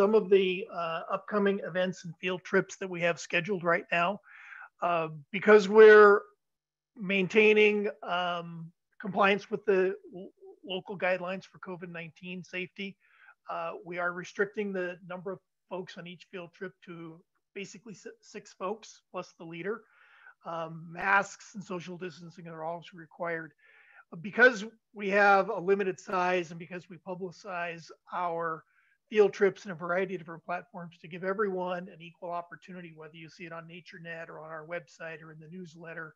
some of the uh, upcoming events and field trips that we have scheduled right now. Uh, because we're maintaining um, compliance with the local guidelines for COVID-19 safety, uh, we are restricting the number of folks on each field trip to basically six folks plus the leader. Um, masks and social distancing are also required. Because we have a limited size and because we publicize our field trips in a variety of different platforms to give everyone an equal opportunity, whether you see it on NatureNet or on our website or in the newsletter.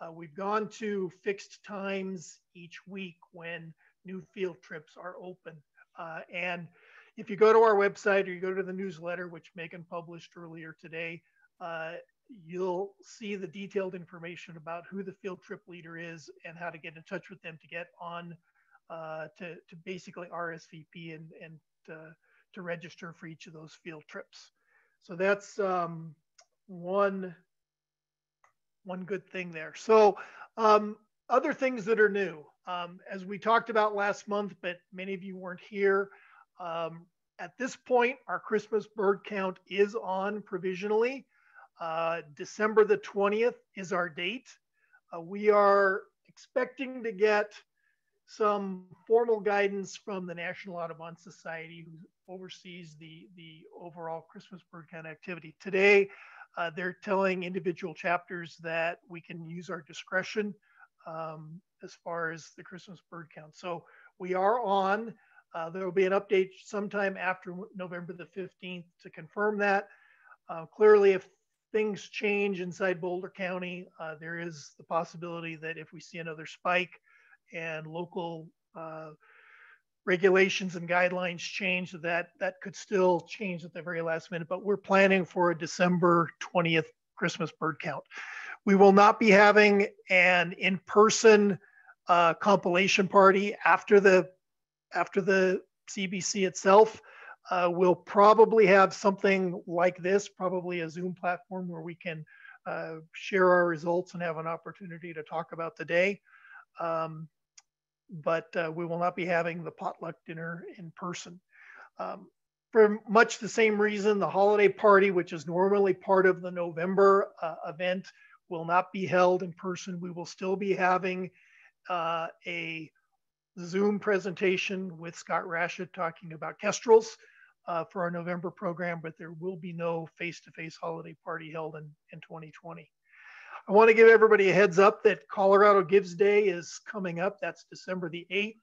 Uh, we've gone to fixed times each week when new field trips are open. Uh, and if you go to our website or you go to the newsletter, which Megan published earlier today, uh, you'll see the detailed information about who the field trip leader is and how to get in touch with them to get on uh, to, to basically RSVP and, and uh, to register for each of those field trips. So that's um, one, one good thing there. So um, other things that are new, um, as we talked about last month, but many of you weren't here, um, at this point, our Christmas bird count is on provisionally. Uh, December the 20th is our date. Uh, we are expecting to get some formal guidance from the National Audubon Society, who oversees the, the overall Christmas bird count activity. Today, uh, they're telling individual chapters that we can use our discretion um, as far as the Christmas bird count. So we are on. Uh, there will be an update sometime after November the 15th to confirm that. Uh, clearly, if things change inside Boulder County, uh, there is the possibility that if we see another spike and local uh, regulations and guidelines change, that that could still change at the very last minute. But we're planning for a December 20th Christmas bird count. We will not be having an in-person uh, compilation party after the after the CBC itself. Uh, we'll probably have something like this, probably a Zoom platform where we can uh, share our results and have an opportunity to talk about the day. Um, but uh, we will not be having the potluck dinner in person. Um, for much the same reason, the holiday party, which is normally part of the November uh, event, will not be held in person. We will still be having uh, a Zoom presentation with Scott Rashid talking about kestrels uh, for our November program, but there will be no face-to-face holiday party held in, in 2020. I want to give everybody a heads up that Colorado Gives Day is coming up. That's December the 8th.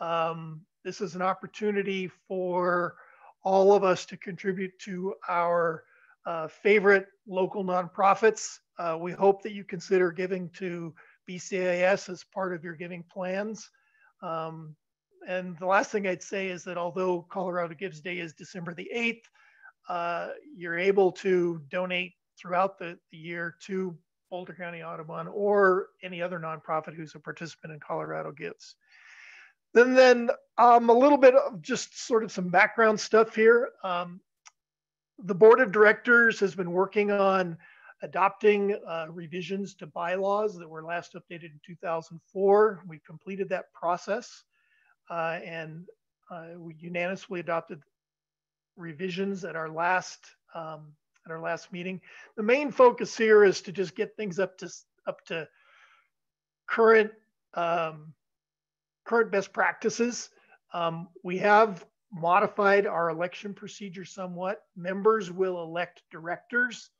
Um, this is an opportunity for all of us to contribute to our uh, favorite local nonprofits. Uh, we hope that you consider giving to BCAS as part of your giving plans. Um, and the last thing I'd say is that although Colorado Gives Day is December the 8th, uh, you're able to donate throughout the, the year to Boulder County Audubon or any other nonprofit who's a participant in Colorado Gives. Then, then um, a little bit of just sort of some background stuff here. Um, the board of directors has been working on adopting uh, revisions to bylaws that were last updated in 2004. We completed that process uh, and uh, we unanimously adopted revisions at our last um, at our last meeting. The main focus here is to just get things up to up to current um, current best practices. Um, we have modified our election procedure somewhat. Members will elect directors,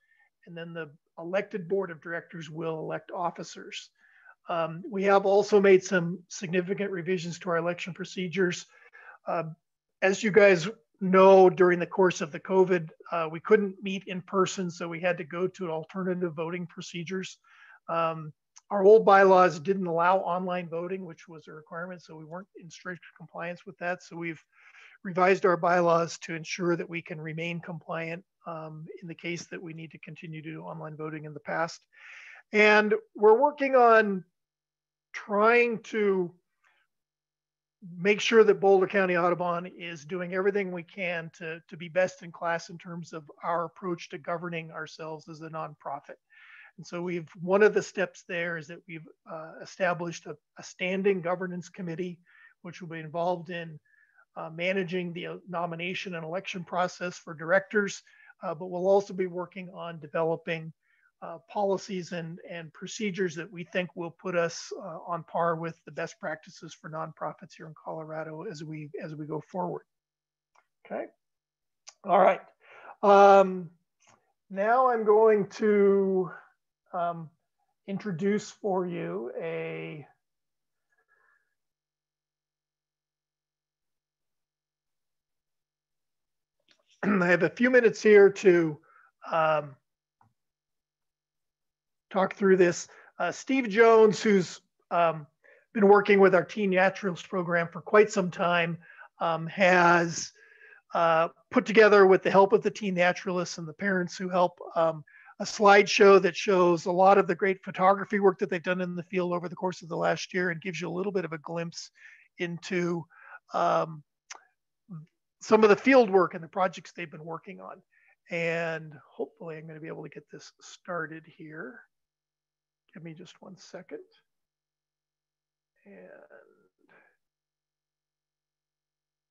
and then the elected board of directors will elect officers. Um, we have also made some significant revisions to our election procedures. Uh, as you guys know, during the course of the COVID, uh, we couldn't meet in person, so we had to go to alternative voting procedures. Um, our old bylaws didn't allow online voting, which was a requirement, so we weren't in strict compliance with that. So we've revised our bylaws to ensure that we can remain compliant um, in the case that we need to continue to do online voting in the past. And we're working on trying to make sure that Boulder County Audubon is doing everything we can to, to be best in class in terms of our approach to governing ourselves as a nonprofit. And so we've, one of the steps there is that we've uh, established a, a, standing governance committee, which will be involved in uh, managing the uh, nomination and election process for directors, uh, but we'll also be working on developing uh, policies and, and procedures that we think will put us uh, on par with the best practices for nonprofits here in Colorado as we as we go forward. Okay. All right. Um, now I'm going to um, introduce for you a I have a few minutes here to um, talk through this. Uh, Steve Jones, who's um, been working with our Teen Naturalist program for quite some time, um, has uh, put together with the help of the Teen Naturalists and the parents who help um, a slideshow that shows a lot of the great photography work that they've done in the field over the course of the last year and gives you a little bit of a glimpse into um, some of the field work and the projects they've been working on. And hopefully I'm going to be able to get this started here. Give me just one second. And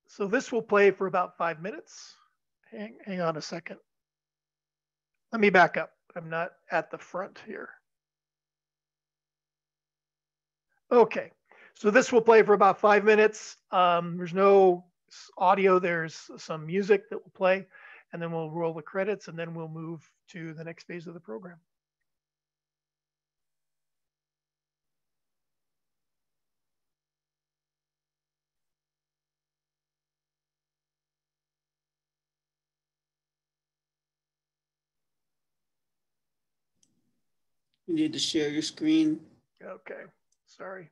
so this will play for about five minutes. Hang, hang on a second. Let me back up. I'm not at the front here. Okay, so this will play for about five minutes. Um, there's no audio, there's some music that will play, and then we'll roll the credits, and then we'll move to the next phase of the program. You need to share your screen. Okay, sorry.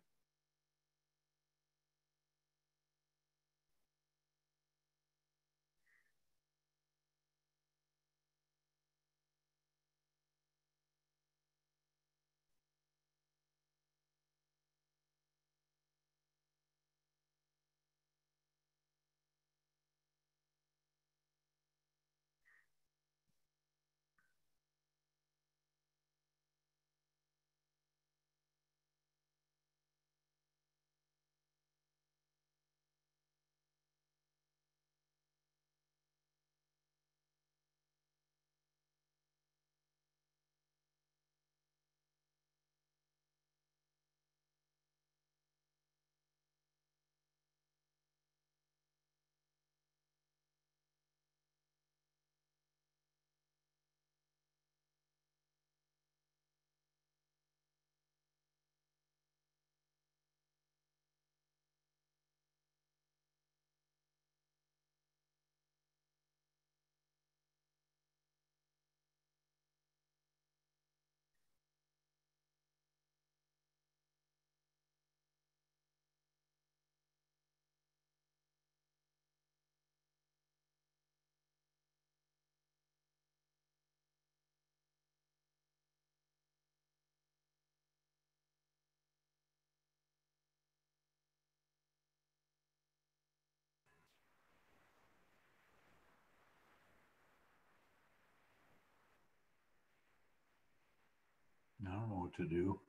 I don't know what to do.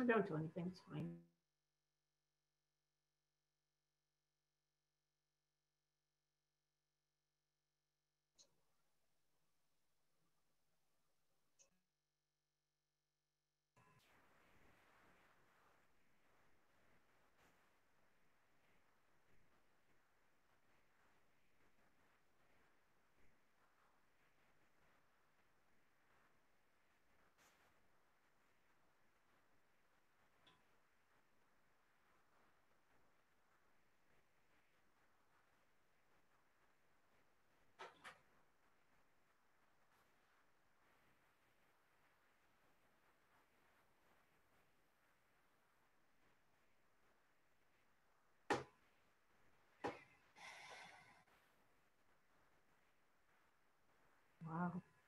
I don't do anything, it's fine.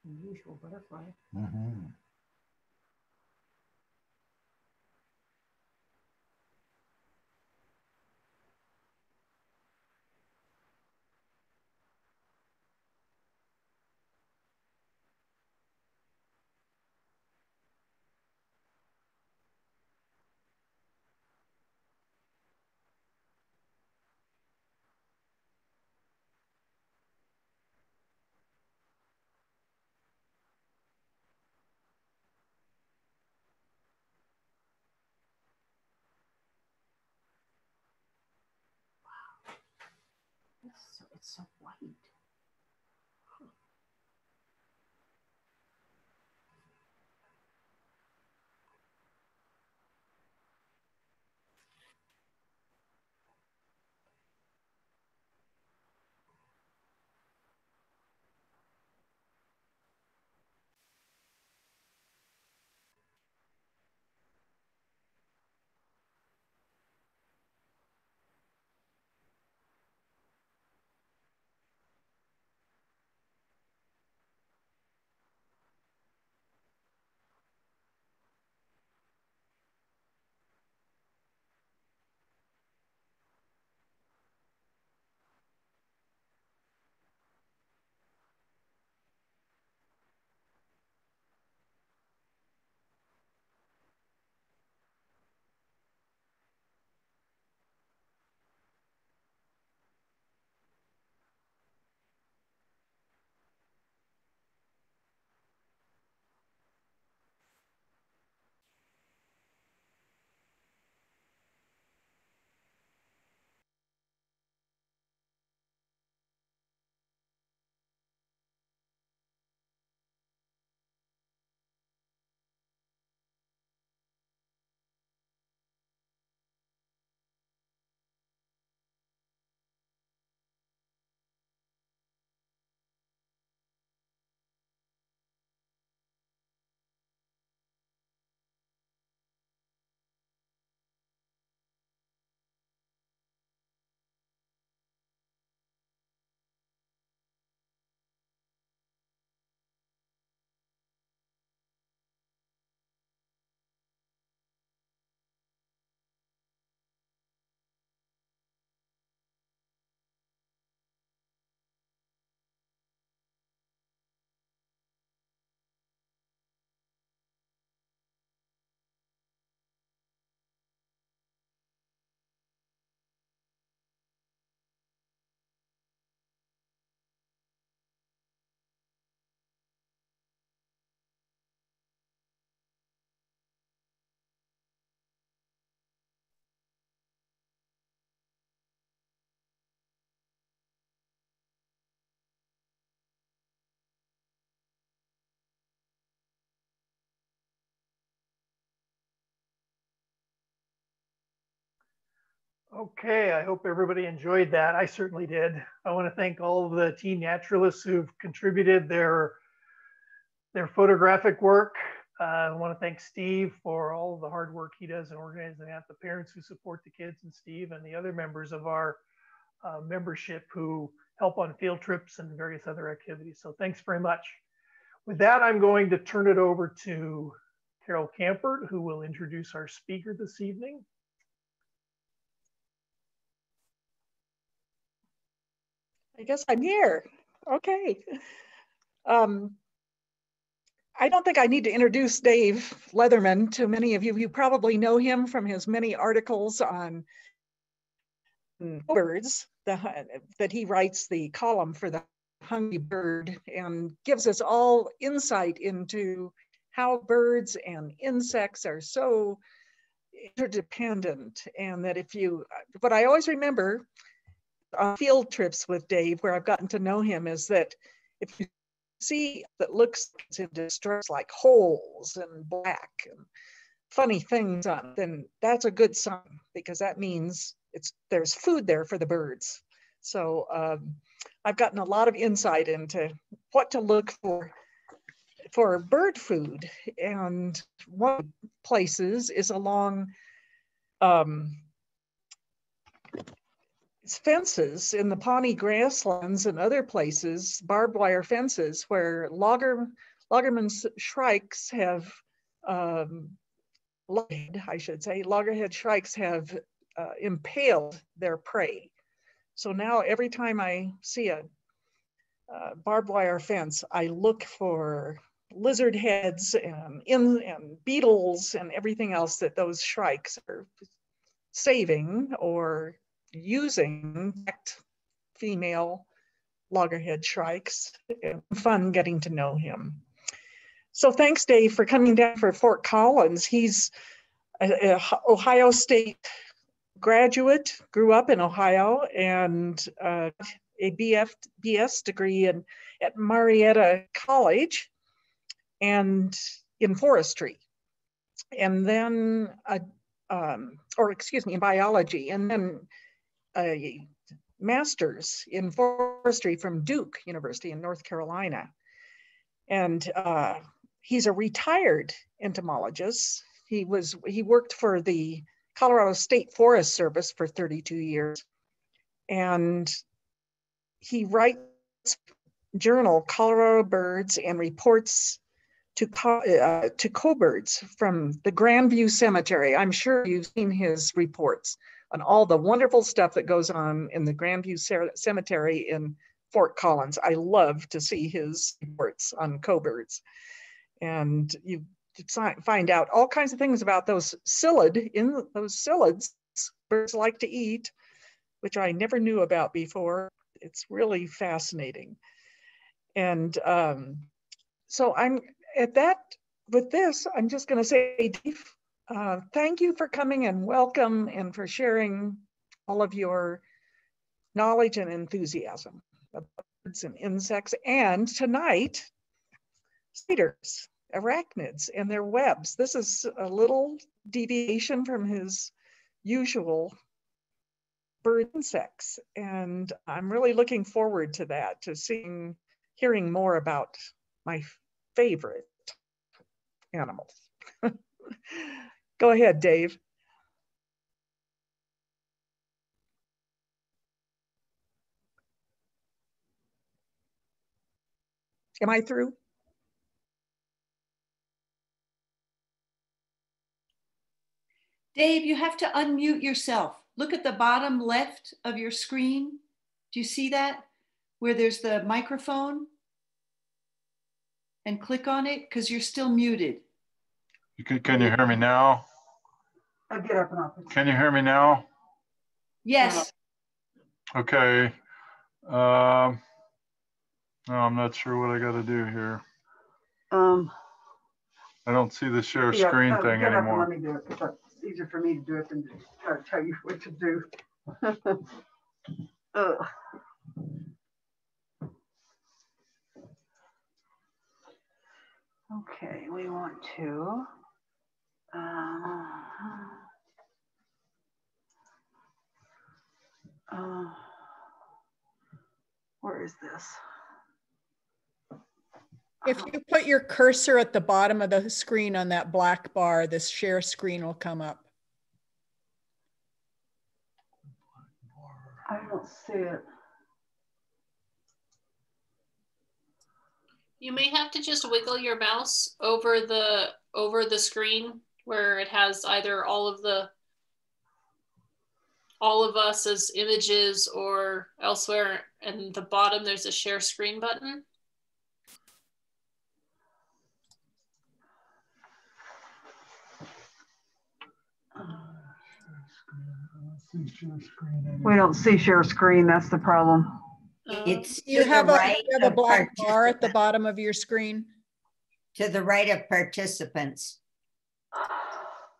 Unusual butterfly. Mm-hmm. So it's so white. Okay, I hope everybody enjoyed that. I certainly did. I want to thank all of the teen naturalists who've contributed their their photographic work. Uh, I want to thank Steve for all the hard work he does in organizing that, the parents who support the kids and Steve and the other members of our uh, membership who help on field trips and various other activities. So thanks very much. With that, I'm going to turn it over to Carol Campert, who will introduce our speaker this evening. I guess I'm here. Okay. Um, I don't think I need to introduce Dave Leatherman to many of you. You probably know him from his many articles on birds the, that he writes the column for the Hungry Bird and gives us all insight into how birds and insects are so interdependent and that if you, but I always remember on field trips with Dave where I've gotten to know him is that if you see that looks in distress like holes and black and funny things on then that's a good sign because that means it's there's food there for the birds. So um, I've gotten a lot of insight into what to look for for bird food. And one places is along um, fences in the Pawnee grasslands and other places, barbed wire fences where logger, loggerman's shrikes have, um, I should say, loggerhead shrikes have uh, impaled their prey. So now every time I see a uh, barbed wire fence, I look for lizard heads and, in, and beetles and everything else that those shrikes are saving or using female loggerhead shrikes. Fun getting to know him. So thanks, Dave, for coming down for Fort Collins. He's a, a Ohio State graduate, grew up in Ohio, and uh, a BF, BS degree in, at Marietta College and in forestry. And then, a, um, or excuse me, in biology, and then a master's in forestry from Duke University in North Carolina. And uh, he's a retired entomologist. He was he worked for the Colorado State Forest Service for 32 years. And he writes journal Colorado Birds and reports to, uh, to COBirds from the Grandview Cemetery. I'm sure you've seen his reports on all the wonderful stuff that goes on in the Grandview Cemetery in Fort Collins. I love to see his reports on COBirds. And you find out all kinds of things about those psyllid, in those psyllids birds like to eat, which I never knew about before. It's really fascinating. And um, so I'm at that, with this, I'm just gonna say, Dave, uh, thank you for coming and welcome and for sharing all of your knowledge and enthusiasm about birds and insects. And tonight, spiders, arachnids and their webs. This is a little deviation from his usual bird insects. And I'm really looking forward to that, to seeing, hearing more about my favorite animals. Go ahead, Dave. Am I through? Dave, you have to unmute yourself. Look at the bottom left of your screen. Do you see that? Where there's the microphone? And click on it because you're still muted. You can, can you hear me now? I'll get up and I'll. Can you hear me now? Yes. Okay. Um, no, I'm not sure what I got to do here. Um. I don't see the share yeah, screen uh, thing get up and anymore. Let me do it. it's easier for me to do it than to try to tell you what to do. Ugh. Okay, we want to. Uh, uh, where is this? If you put your cursor at the bottom of the screen on that black bar, this share screen will come up. I don't see it. You may have to just wiggle your mouse over the over the screen where it has either all of the all of us as images or elsewhere and the bottom there's a share screen button. We don't see share screen, that's the problem. Um, It's You to the have a, right you have a black bar at the bottom of your screen. To the right of participants.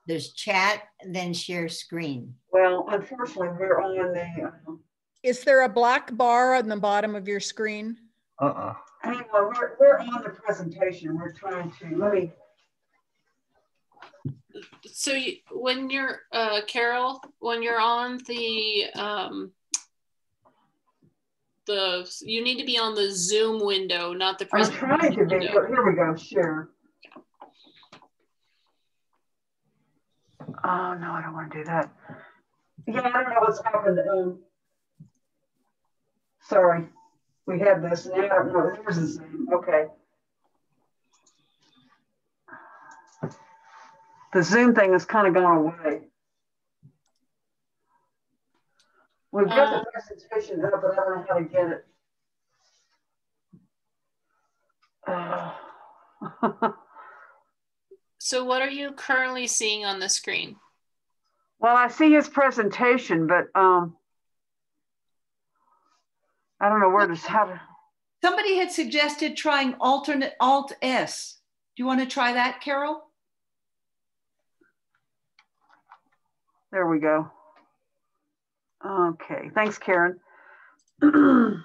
There's chat, then share screen. Well, unfortunately, we're on the, um, Is there a black bar on the bottom of your screen? Uh-uh. hang on, we're, we're on the presentation. We're trying to, let me, so you, when you're uh, Carol, when you're on the um, the you need to be on the Zoom window, not the I'm trying to be, window. but here we go, share. Oh, no, I don't want to do that. Yeah, I don't know what's happened. Um, sorry, we had this, and I don't know, there's okay. The Zoom thing has kind of gone away. We've got Uh, the presentation up, but I don't know how to get it. Uh, So what are you currently seeing on the screen? Well, I see his presentation, but um, I don't know where to, how to, Somebody had suggested trying alternate Alt S. Do you want to try that, Carol? there we go. Okay, thanks, Karen.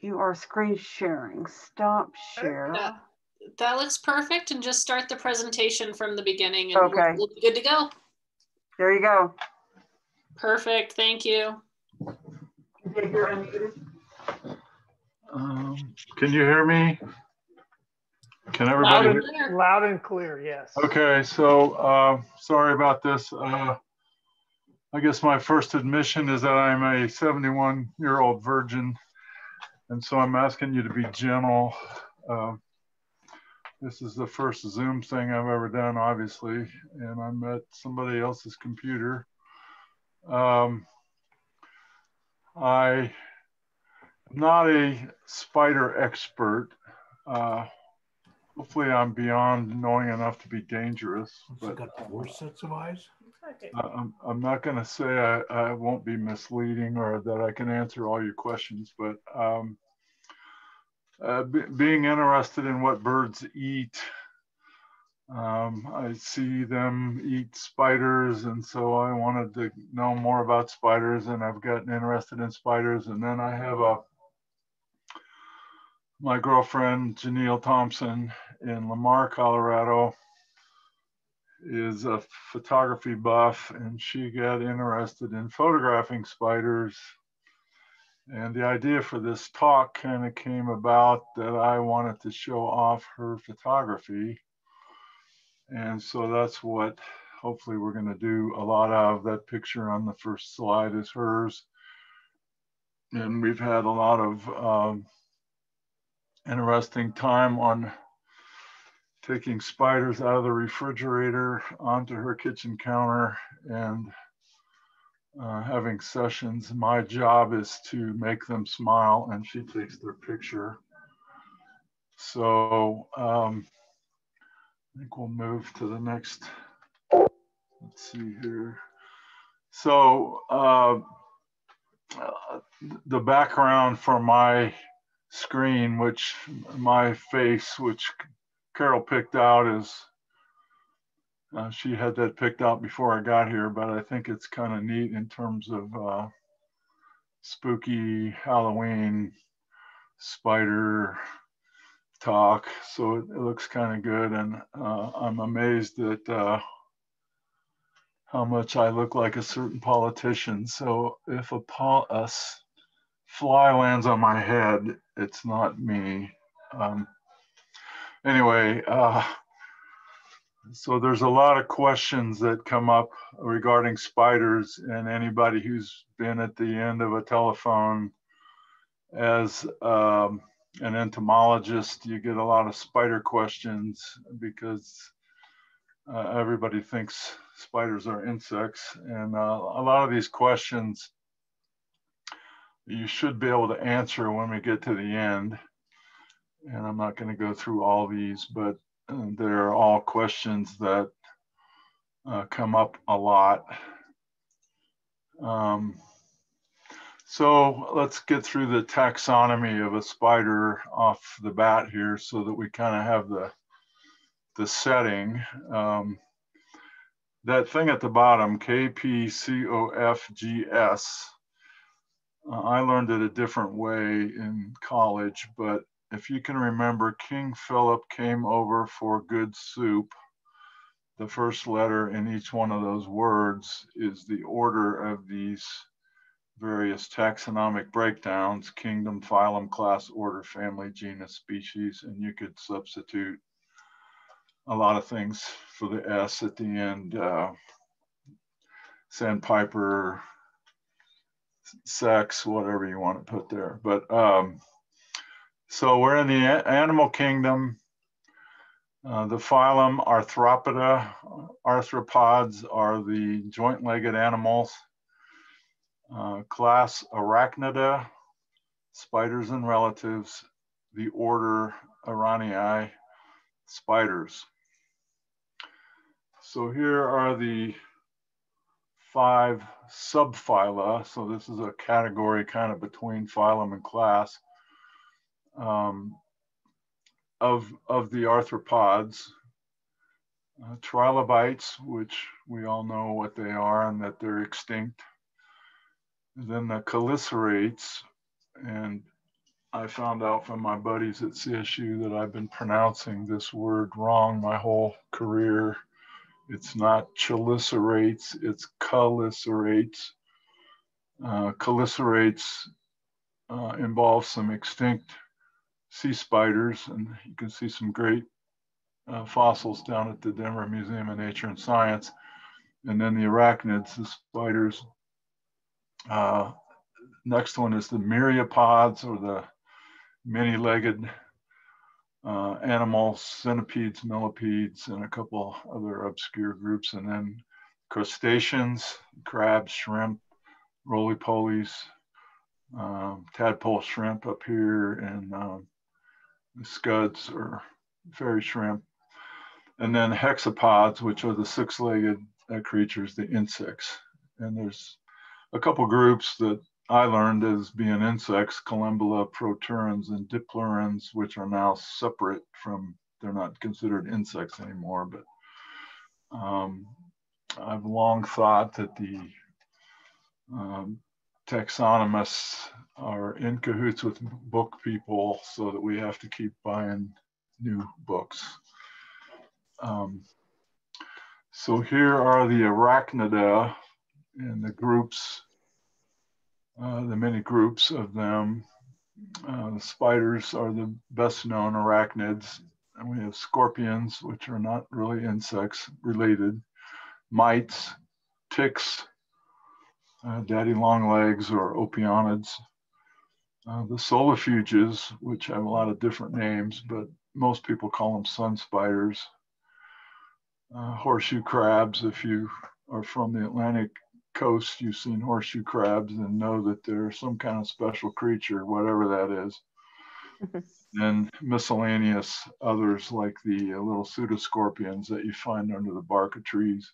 You are screen sharing. Stop share. That, that looks perfect. And just start the presentation from the beginning and Okay. we'll, we'll be good to go. There you go. Perfect. Thank you. Jake, you're unmuted. Um, Can you hear me? Can everybody Loud everybody? and, hear- hear? loud and clear, yes. Okay, so, uh, sorry about this. Uh, I guess my first admission is that I'm a 71 year old virgin. And so I'm asking you to be gentle. Uh, This is the first Zoom thing I've ever done, obviously, and I'm at somebody else's computer. Um, I am not a spider expert. Uh, hopefully, I'm beyond knowing enough to be dangerous, It's but got four sets of eyes. I- I'm, I'm not going to say I, I won't be misleading or that I can answer all your questions, but um, uh, be, being interested in what birds eat, um, I see them eat spiders, and so I wanted to know more about spiders, and I've gotten interested in spiders. And then I have a my girlfriend Janelle Thompson in Lamar, Colorado is a photography buff and she got interested in photographing spiders. And the idea for this talk kind of came about that I wanted to show off her photography. And so that's what hopefully we're going to do a lot of. That picture on the first slide is hers. And we've had a lot of um, interesting time on taking spiders out of the refrigerator onto her kitchen counter and uh, having sessions. My job is to make them smile and she takes their picture. So um, I think we'll move to the next. Let's see here. So uh, uh, the background for my screen, which my face, which Carol picked out is, uh, she had that picked out before I got here, but I think it's kind of neat in terms of uh, spooky Halloween spider talk. So it, it looks kind of good. And uh, I'm amazed at uh, how much I look like a certain politician. So if a, pol- a fly lands on my head, it's not me. Um, anyway, uh, so there's a lot of questions that come up regarding spiders, and anybody who's been at the end of a telephone. As um, an entomologist, you get a lot of spider questions because uh, everybody thinks spiders are insects, and uh, a lot of these questions you should be able to answer when we get to the end and I'm not going to go through all these, but uh, they're all questions that uh, come up a lot. Um, so let's get through the taxonomy of a spider off the bat here so that we kind of have the, the setting. Um, that thing at the bottom, KPCOFGS, uh, I learned it a different way in college, but if you can remember, King Philip came over for good soup. The first letter in each one of those words is the order of these various taxonomic breakdowns kingdom, phylum, class, order, family, genus, species, and you could substitute a lot of things for the S at the end. Uh, sandpiper, sex, whatever you want to put there. But um, so we're in the animal kingdom. Uh, the phylum Arthropoda. Arthropods are the joint-legged animals. Uh, class Arachnida, spiders and relatives. The order Araneae, spiders. So here are the five subphyla. So this is a category kind of between phylum and class um, of, of the arthropods. Uh, trilobites, which we all know what they are and that they're extinct. then the chelicerates, and I found out from my buddies at CSU that I've been pronouncing this word wrong my whole career. It's not chelicerates, it's chelicerates. Uh, chelicerates uh, involve some extinct sea spiders, and you can see some great uh, fossils down at the Denver Museum of Nature and Science. And then the arachnids, the spiders. Uh, next one is the myriapods or the many-legged uh, animals, centipedes, millipedes, and a couple other obscure groups. And then crustaceans, crabs, shrimp, roly-polies, um, tadpole shrimp up here, and um, scuds or fairy shrimp and then hexapods, which are the six-legged uh, creatures, the insects. And there's a couple groups that I learned as being insects, Collembola, proturans, and diplurans, which are now separate from, they're not considered insects anymore, but um, I've long thought that the um, taxonomists are in cahoots with book people so that we have to keep buying new books. Um, so here are the arachnida and the groups, uh, the many groups of them. Uh, spiders are the best known arachnids. And we have scorpions, which are not really insects related, mites, ticks, uh, daddy long legs or opilionids. Uh, the solifuges, which have a lot of different names, but most people call them sun spiders uh, horseshoe crabs. If you are from the Atlantic coast, you've seen horseshoe crabs and know that they're some kind of special creature, whatever that is. and miscellaneous others like the uh, little pseudoscorpions that you find under the bark of trees.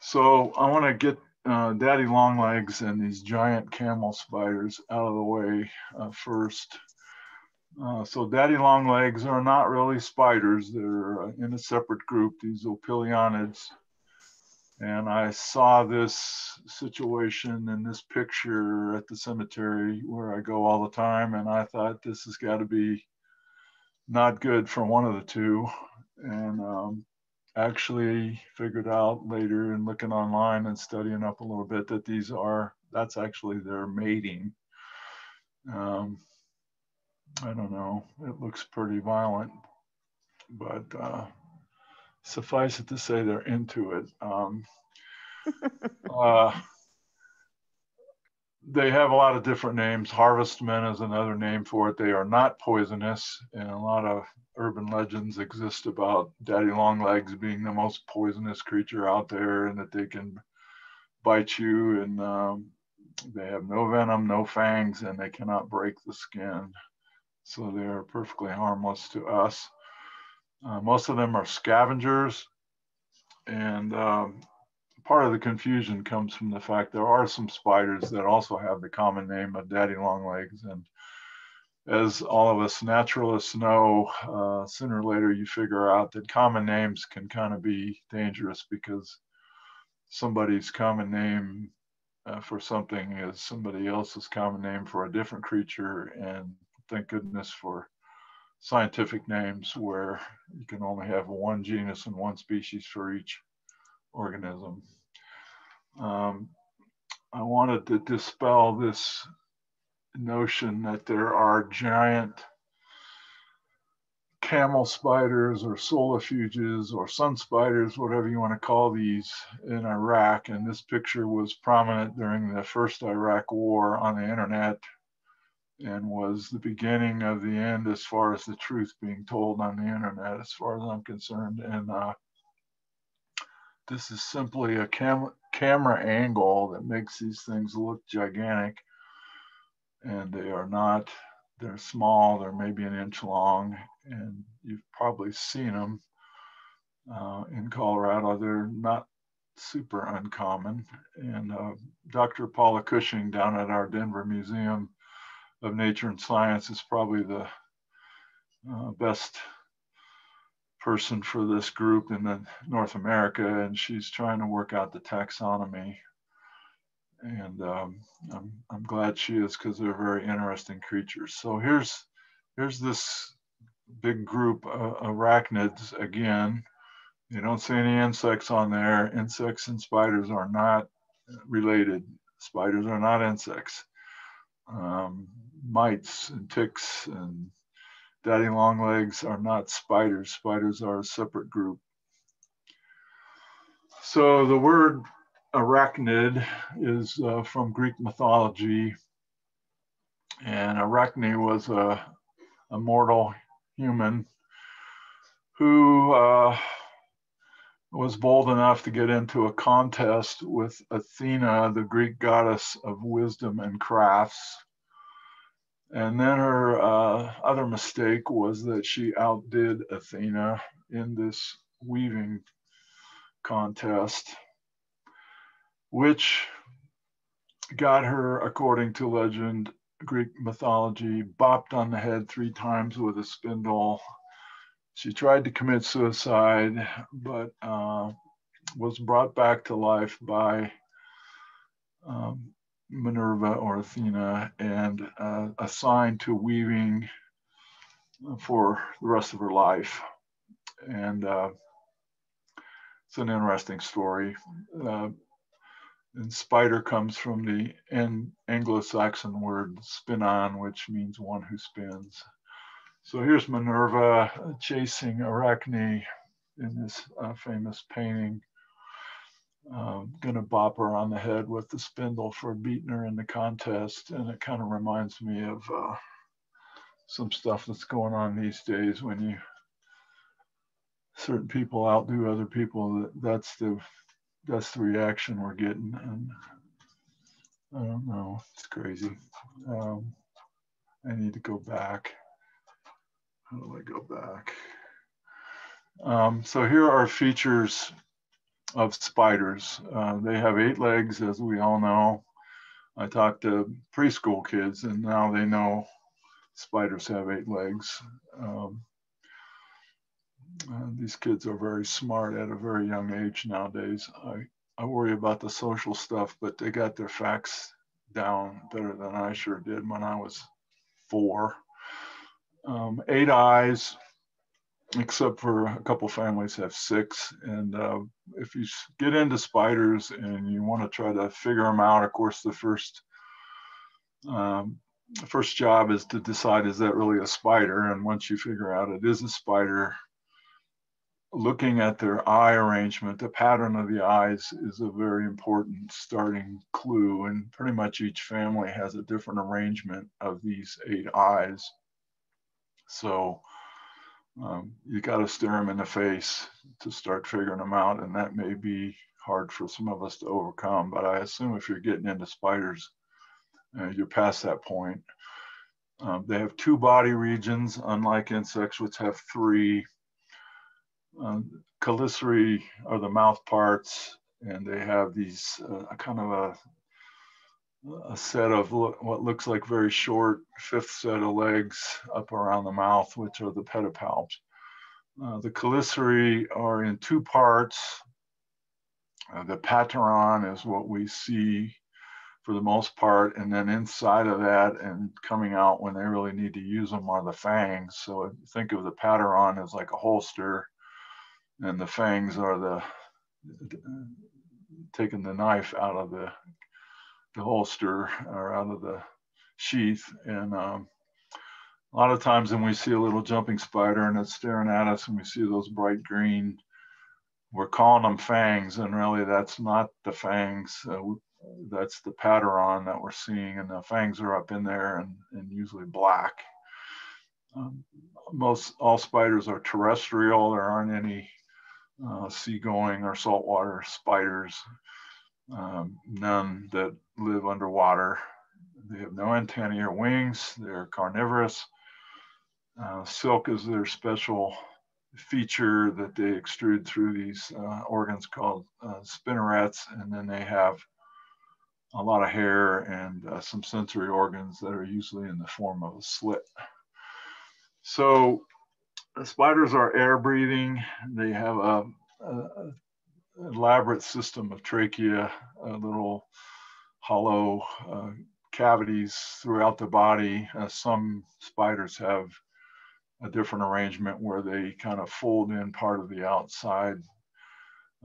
So I want to get uh, daddy longlegs and these giant camel spiders out of the way uh, first. Uh, so daddy long legs are not really spiders. They're uh, in a separate group, these opilionids. And I saw this situation in this picture at the cemetery where I go all the time. And I thought this has got to be not good for one of the two. And um, actually figured out later in looking online and studying up a little bit that these are, that's actually their mating. Um, I don't know. It looks pretty violent, but uh, suffice it to say they're into it. Um, uh, they have a lot of different names. Harvestmen is another name for it. They are not poisonous, and a lot of urban legends exist about daddy longlegs being the most poisonous creature out there, and that they can bite you, and um, they have no venom, no fangs, and they cannot break the skin so they are perfectly harmless to us. Uh, most of them are scavengers, and um, part of the confusion comes from the fact there are some spiders that also have the common name of daddy longlegs. And as all of us naturalists know, uh, sooner or later you figure out that common names can kind of be dangerous because somebody's common name uh, for something is somebody else's common name for a different creature, and thank goodness for scientific names where you can only have one genus and one species for each organism. Um, I wanted to dispel this notion that there are giant camel spiders or solifuges or sun spiders, whatever you want to call these, in Iraq. And this picture was prominent during the first Iraq war on the internet and was the beginning of the end as far as the truth being told on the internet, as far as I'm concerned. And uh, this is simply a cam camera angle that makes these things look gigantic. And they are not, they're small, they're maybe an inch long, and you've probably seen them uh, in Colorado. They're not super uncommon. And uh, Dr. Paula Cushing down at our Denver Museum of Nature and Science is probably the uh, best person for this group in the North America, and she's trying to work out the taxonomy. And um, I'm, I'm glad she is because they're very interesting creatures. So here's here's this big group of arachnids again. You don't see any insects on there. Insects and spiders are not related. Spiders are not insects. Um, mites and ticks and daddy long legs are not spiders. Spiders are a separate group. So the word arachnid is uh, from Greek mythology. And Arachne was a, a mortal human who uh, was bold enough to get into a contest with Athena, the Greek goddess of wisdom and crafts. And then her uh, other mistake was that she outdid Athena in this weaving contest, which got her, according to legend, Greek mythology, bopped on the head three times with a spindle. She tried to commit suicide, but uh, was brought back to life by um, Minerva or Athena and uh, assigned to weaving for the rest of her life. And uh, it's an interesting story. Uh, and spider comes from the Anglo-Saxon word spinon, which means one who spins. So here's Minerva chasing Arachne in this uh, famous painting. Um, gonna bop her on the head with the spindle for beating her in the contest. And it kind of reminds me of uh, some stuff that's going on these days when you certain people outdo other people. That's the that's the reaction we're getting. And I don't know, it's crazy. Um, I need to go back. How do I go back? Um, so here are features of spiders. Uh, they have eight legs, as we all know. I talked to preschool kids, and now they know spiders have eight legs. Um, uh, these kids are very smart at a very young age nowadays. I, I worry about the social stuff, but they got their facts down better than I sure did when I was four. Um, eight eyes, except for a couple families have six. And uh, if you get into spiders and you want to try to figure them out, of course, the first um, first job is to decide is that really a spider? And once you figure out it is a spider, looking at their eye arrangement, the pattern of the eyes is a very important starting clue. And pretty much each family has a different arrangement of these eight eyes. So um, you got to stare them in the face to start figuring them out. And that may be hard for some of us to overcome. But I assume if you're getting into spiders, uh, you're past that point. Um, they have two body regions, unlike insects, which have three um, are the mouth parts, and they have these uh, kind of a a set of lo what looks like very short fifth set of legs up around the mouth, which are the pedipalps. Uh, the chelicerae are in two parts. Uh, the paturon is what we see for the most part, and then inside of that and coming out when they really need to use them are the fangs. So think of the paturon as like a holster, and the fangs are the taking the knife out of the the holster or out of the sheath. And um, a lot of times when we see a little jumping spider and it's staring at us and we see those bright green we're calling them fangs. And really that's not the fangs. Uh, that's the paturon that we're seeing. And the fangs are up in there and, and usually black. Um, most all spiders are terrestrial. There aren't any uh, seagoing or saltwater spiders, um, none that live underwater. They have no antennae or wings. They're carnivorous. Uh, silk is their special feature that they extrude through these uh, organs called uh, spinnerets, and then they have a lot of hair and uh, some sensory organs that are usually in the form of a slit. So the spiders are air breathing. They have a, a elaborate system of trachea, little hollow uh, cavities throughout the body. Uh, some spiders have a different arrangement where they kind of fold in part of the outside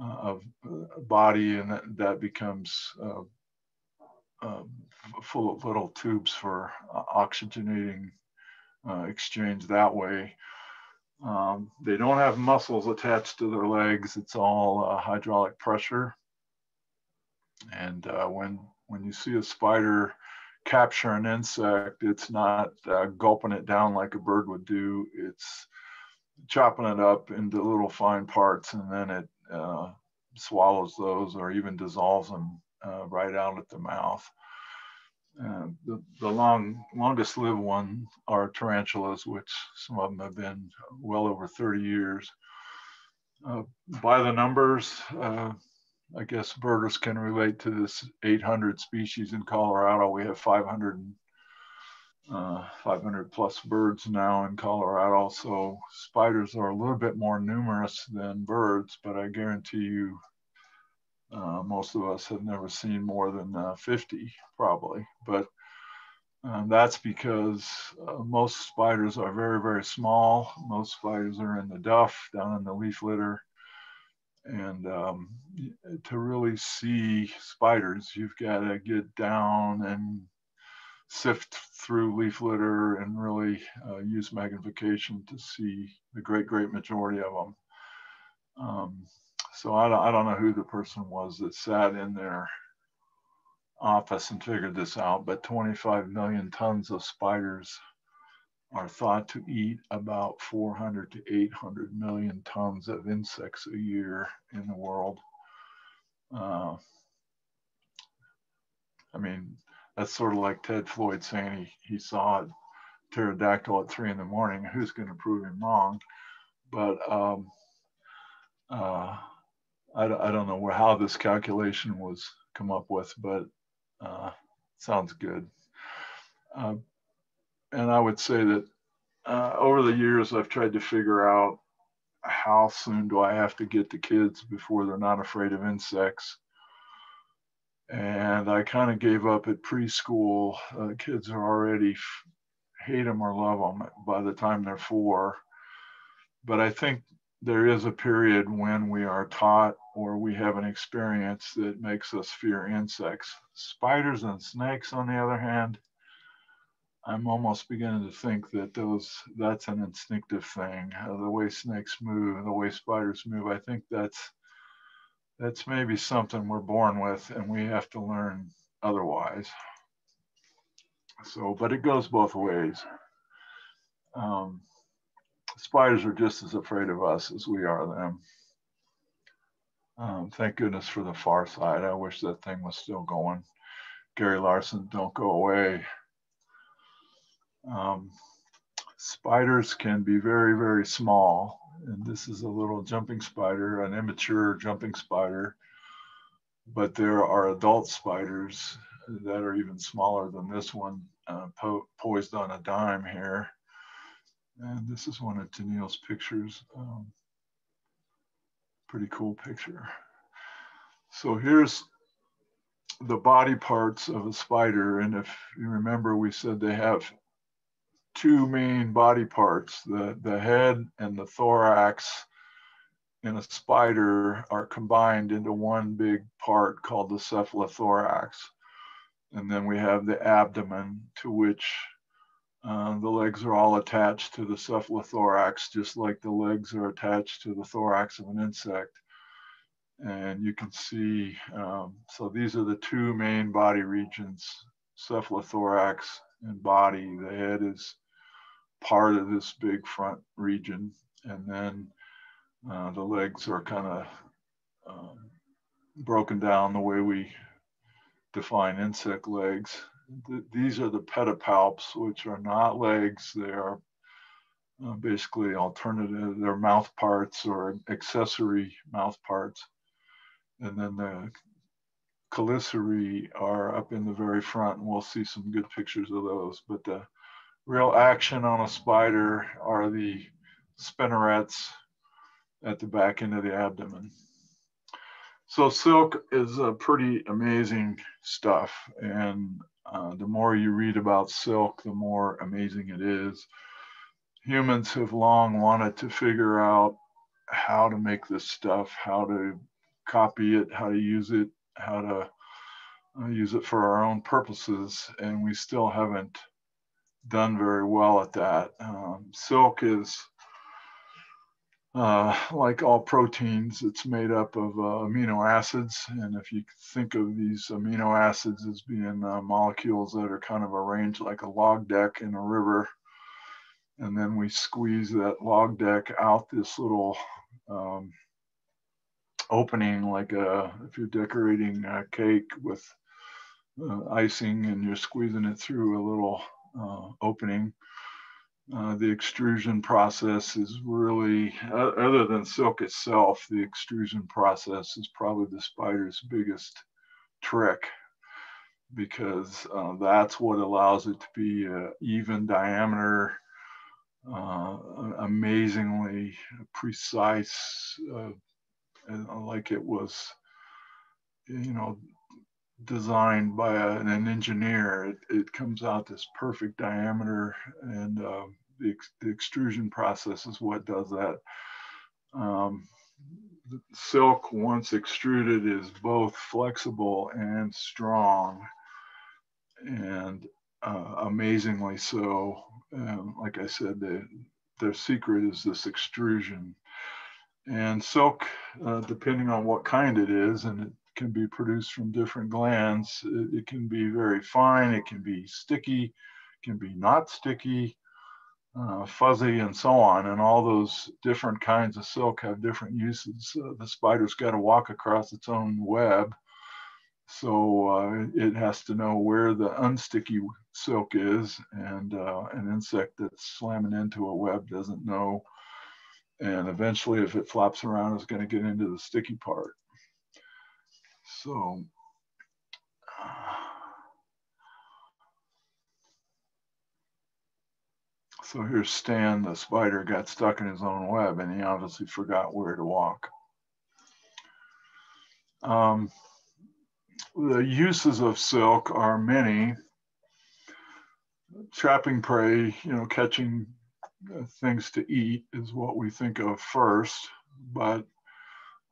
uh, of uh, body and that, that becomes uh, um, full of little tubes for uh, oxygenating uh, exchange that way. Um, they don't have muscles attached to their legs. It's all uh, hydraulic pressure. And when when you see a spider capture an insect, it's not uh, gulping it down like a bird would do. It's chopping it up into little fine parts and then it uh, swallows those or even dissolves them uh, right out at the mouth. Uh, the, the long, longest lived one are tarantulas, which some of them have been well over 30 years. Uh, by the numbers, uh, I guess birders can relate to this 800 species in Colorado. We have 500, uh, 500 plus birds now in Colorado. So spiders are a little bit more numerous than birds, but I guarantee you uh, most of us have never seen more than uh, 50 probably. But um, that's because uh, most spiders are very, very small. Most spiders are in the duff down in the leaf litter and um, to really see spiders, you've got to get down and sift through leaf litter and really uh, use magnification to see the great, great majority of them. Um, so I don't, I don't know who the person was that sat in their office and figured this out, but 25 million tons of spiders are thought to eat about 400 to 800 million tons of insects a year in the world. Uh, I mean, that's sort of like Ted Floyd saying he, he saw a pterodactyl at three in the morning. Who's going to prove him wrong? But um, uh, I, I don't know where, how this calculation was come up with, but uh, sounds good. Uh, and I would say that uh, over the years, I've tried to figure out how soon do I have to get the kids before they're not afraid of insects. And I kind of gave up at preschool. Uh, kids are already hate them or love them by the time they're four. But I think there is a period when we are taught or we have an experience that makes us fear insects. Spiders and snakes, on the other hand, I'm almost beginning to think that those that's an instinctive thing. Uh, the way snakes move, the way spiders move. I think that's that's maybe something we're born with, and we have to learn otherwise. So, but it goes both ways. Um, spiders are just as afraid of us as we are them. Um, thank goodness for the far side. I wish that thing was still going. Gary Larson, don't go away. Um, spiders can be very, very small. And this is a little jumping spider, an immature jumping spider. But there are adult spiders that are even smaller than this one, uh, po poised on a dime here. And this is one of Tennille's pictures. Um, pretty cool picture. So here's the body parts of a spider. And if you remember, we said they have two main body parts the, the head and the thorax in a spider are combined into one big part called the cephalothorax. And then we have the abdomen to which uh, the legs are all attached to the cephalothorax, just like the legs are attached to the thorax of an insect. And you can see, um, so these are the two main body regions, cephalothorax and body. The head is part of this big front region. And then uh, the legs are kind of um, broken down the way we define insect legs. Th these are the pedipalps, which are not legs. They are uh, basically alternative, their mouth parts or accessory mouth parts. And then the chelicerae are up in the very front, and we'll see some good pictures of those. But the real action on a spider are the spinnerets at the back end of the abdomen. So silk is a pretty amazing stuff. And uh, the more you read about silk, the more amazing it is. Humans have long wanted to figure out how to make this stuff, how to copy it, how to use it, how to uh, use it for our own purposes. And we still haven't done very well at that. Um, silk is uh, like all proteins, it's made up of uh, amino acids. And if you think of these amino acids as being uh, molecules that are kind of arranged like a log deck in a river, and then we squeeze that log deck out this little um, opening, like a, if you're decorating a cake with uh, icing and you're squeezing it through a little uh, opening uh, the extrusion process is really, uh, other than silk itself, the extrusion process is probably the spider's biggest trick because uh, that's what allows it to be an even diameter, uh, amazingly precise, uh, like it was, you know, designed by a, an engineer. It, it, comes out this perfect diameter, and uh, the, ex, the, extrusion process is what does that. Um, silk, once extruded, is both flexible and strong, and uh, amazingly so. Um, like I said, the, their secret is this extrusion. And silk, uh, depending on what kind it is, and it can be produced from different glands. It, it, can be very fine, it can be sticky, it can be not sticky, uh, fuzzy, and so on. And all those different kinds of silk have different uses. Uh, the spider's got to walk across its own web. So uh, it has to know where the unsticky silk is, and uh, an insect that's slamming into a web doesn't know. And eventually, if it flaps around, it's going to get into the sticky part. So, so here's Stan, the spider got stuck in his own web and he obviously forgot where to walk. Um, the uses of silk are many. Trapping prey, you know, catching things to eat is what we think of first, but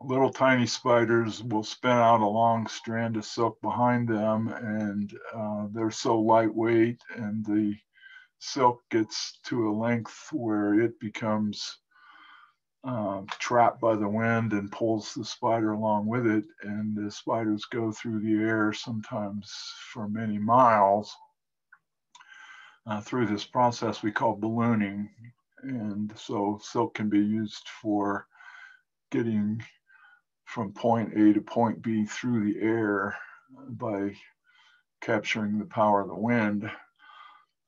little tiny spiders will spin out a long strand of silk behind them and uh, they're so lightweight and the silk gets to a length where it becomes uh, trapped by the wind and pulls the spider along with it. And the spiders go through the air sometimes for many miles uh, through this process we call ballooning. And so silk can be used for getting from point A to point B through the air by capturing the power of the wind.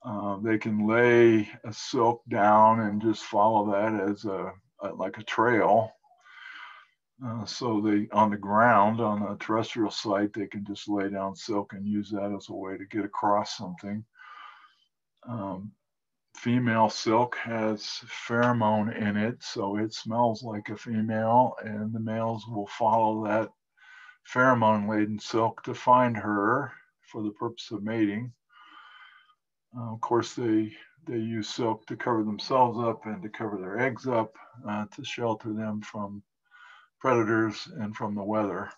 Uh, they can lay a silk down and just follow that as a, a like a trail. Uh, so they on the ground on a terrestrial site they can just lay down silk and use that as a way to get across something. Um, female silk has pheromone in it, so it smells like a female, and the males will follow that pheromone laden silk to find her for the purpose of mating. Uh, of course, they they use silk to cover themselves up and to cover their eggs up uh, to shelter them from predators and from the weather.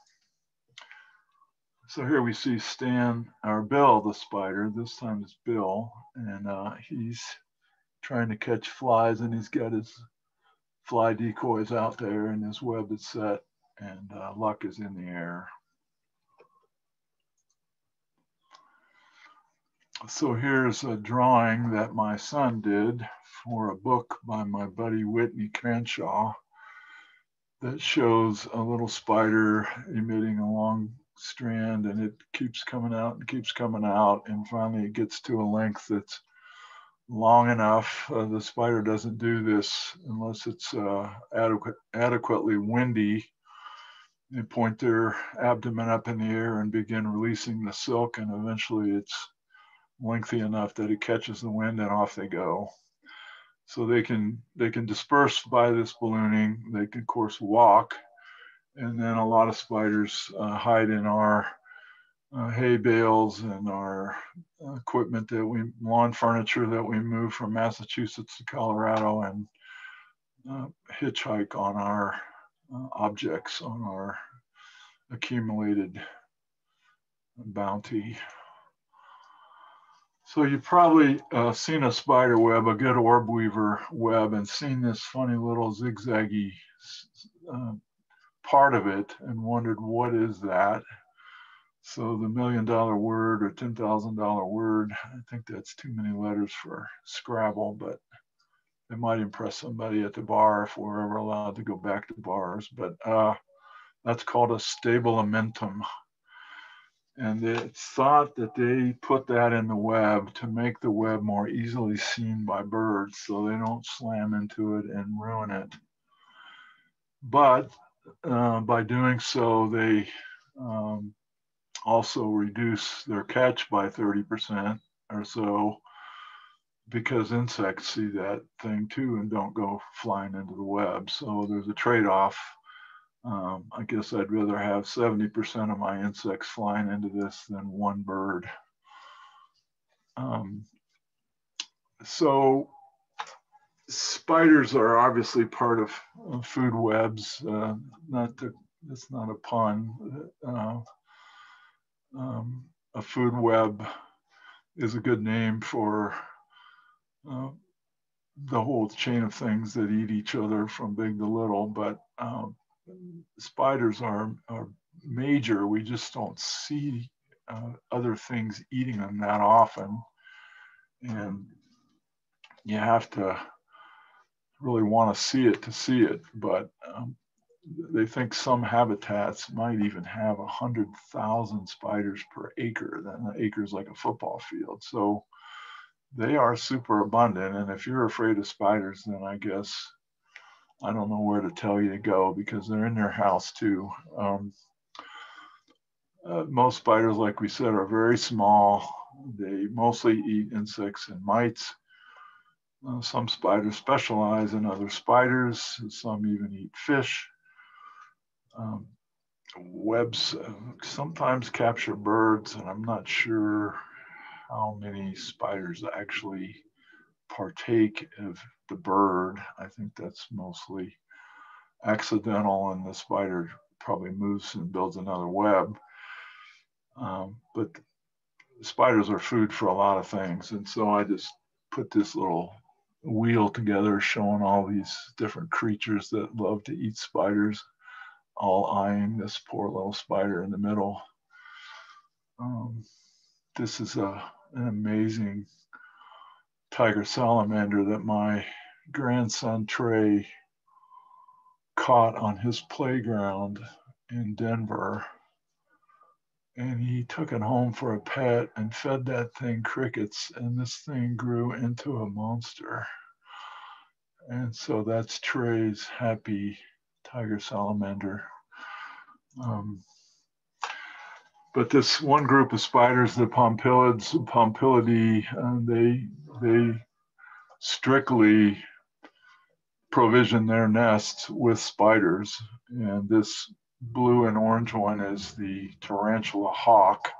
So here we see Stan, or Bill the spider, this time it's Bill, and uh, he's trying to catch flies and he's got his fly decoys out there and his web is set and uh, luck is in the air. So here's a drawing that my son did for a book by my buddy Whitney Cranshaw that shows a little spider emitting a long strand and it keeps coming out and keeps coming out and finally it gets to a length that's long enough. Uh, the spider doesn't do this unless it's uh, adequate, adequately windy. They point their abdomen up in the air and begin releasing the silk, and eventually it's lengthy enough that it catches the wind and off they go. So they can they can disperse by this ballooning. They can, of course, walk, and then a lot of spiders uh, hide in our uh, hay bales and our uh, equipment that we lawn furniture that we move from Massachusetts to Colorado and uh, hitchhike on our uh, objects on our accumulated bounty. So you've probably uh, seen a spider web, a good orb weaver web, and seen this funny little zigzaggy part of it and wondered what is that? So the million dollar word or $10,000 word, I think that's too many letters for Scrabble, but it might impress somebody at the bar if we're ever allowed to go back to bars. But uh, that's called a stabilimentum. And it's thought that they put that in the web to make the web more easily seen by birds so they don't slam into it and ruin it. But uh, by doing so, they um, also reduce their catch by 30% or so because insects see that thing too and don't go flying into the web. So there's a trade off. Um, I guess I'd rather have 70% of my insects flying into this than one bird. Um, so spiders are obviously part of, food webs. Uh, not to, it's not a pun. Uh, um, a food web is a good name for uh, the whole chain of things that eat each other from big to little. But um, spiders are, are major. We just don't see uh, other things eating them that often. And you have to really want to see it to see it. But um, they think some habitats might even have a hundred thousand spiders per acre. Then an acre is like a football field. So they are super abundant. And if you're afraid of spiders, then I guess I don't know where to tell you to go because they're in your house too. Um, uh, most spiders, like we said, are very small. They mostly eat insects and mites. Some spiders specialize in other spiders. Some even eat fish. Um, webs uh, sometimes capture birds, and I'm not sure how many spiders actually partake of the bird. I think that's mostly accidental, and the spider probably moves and builds another web. Um, but spiders are food for a lot of things, and so I just put this little wheel together showing all these different creatures that love to eat spiders all eyeing this poor little spider in the middle. Um, this is a, an amazing tiger salamander that my grandson Trey caught on his playground in Denver. And he took it home for a pet and fed that thing crickets, and this thing grew into a monster. And so that's Trey's happy tiger salamander. Um, but this one group of spiders, the Pompilids, Pompilidae, uh, they they strictly provision their nests with spiders. And this blue and orange one is the tarantula hawk.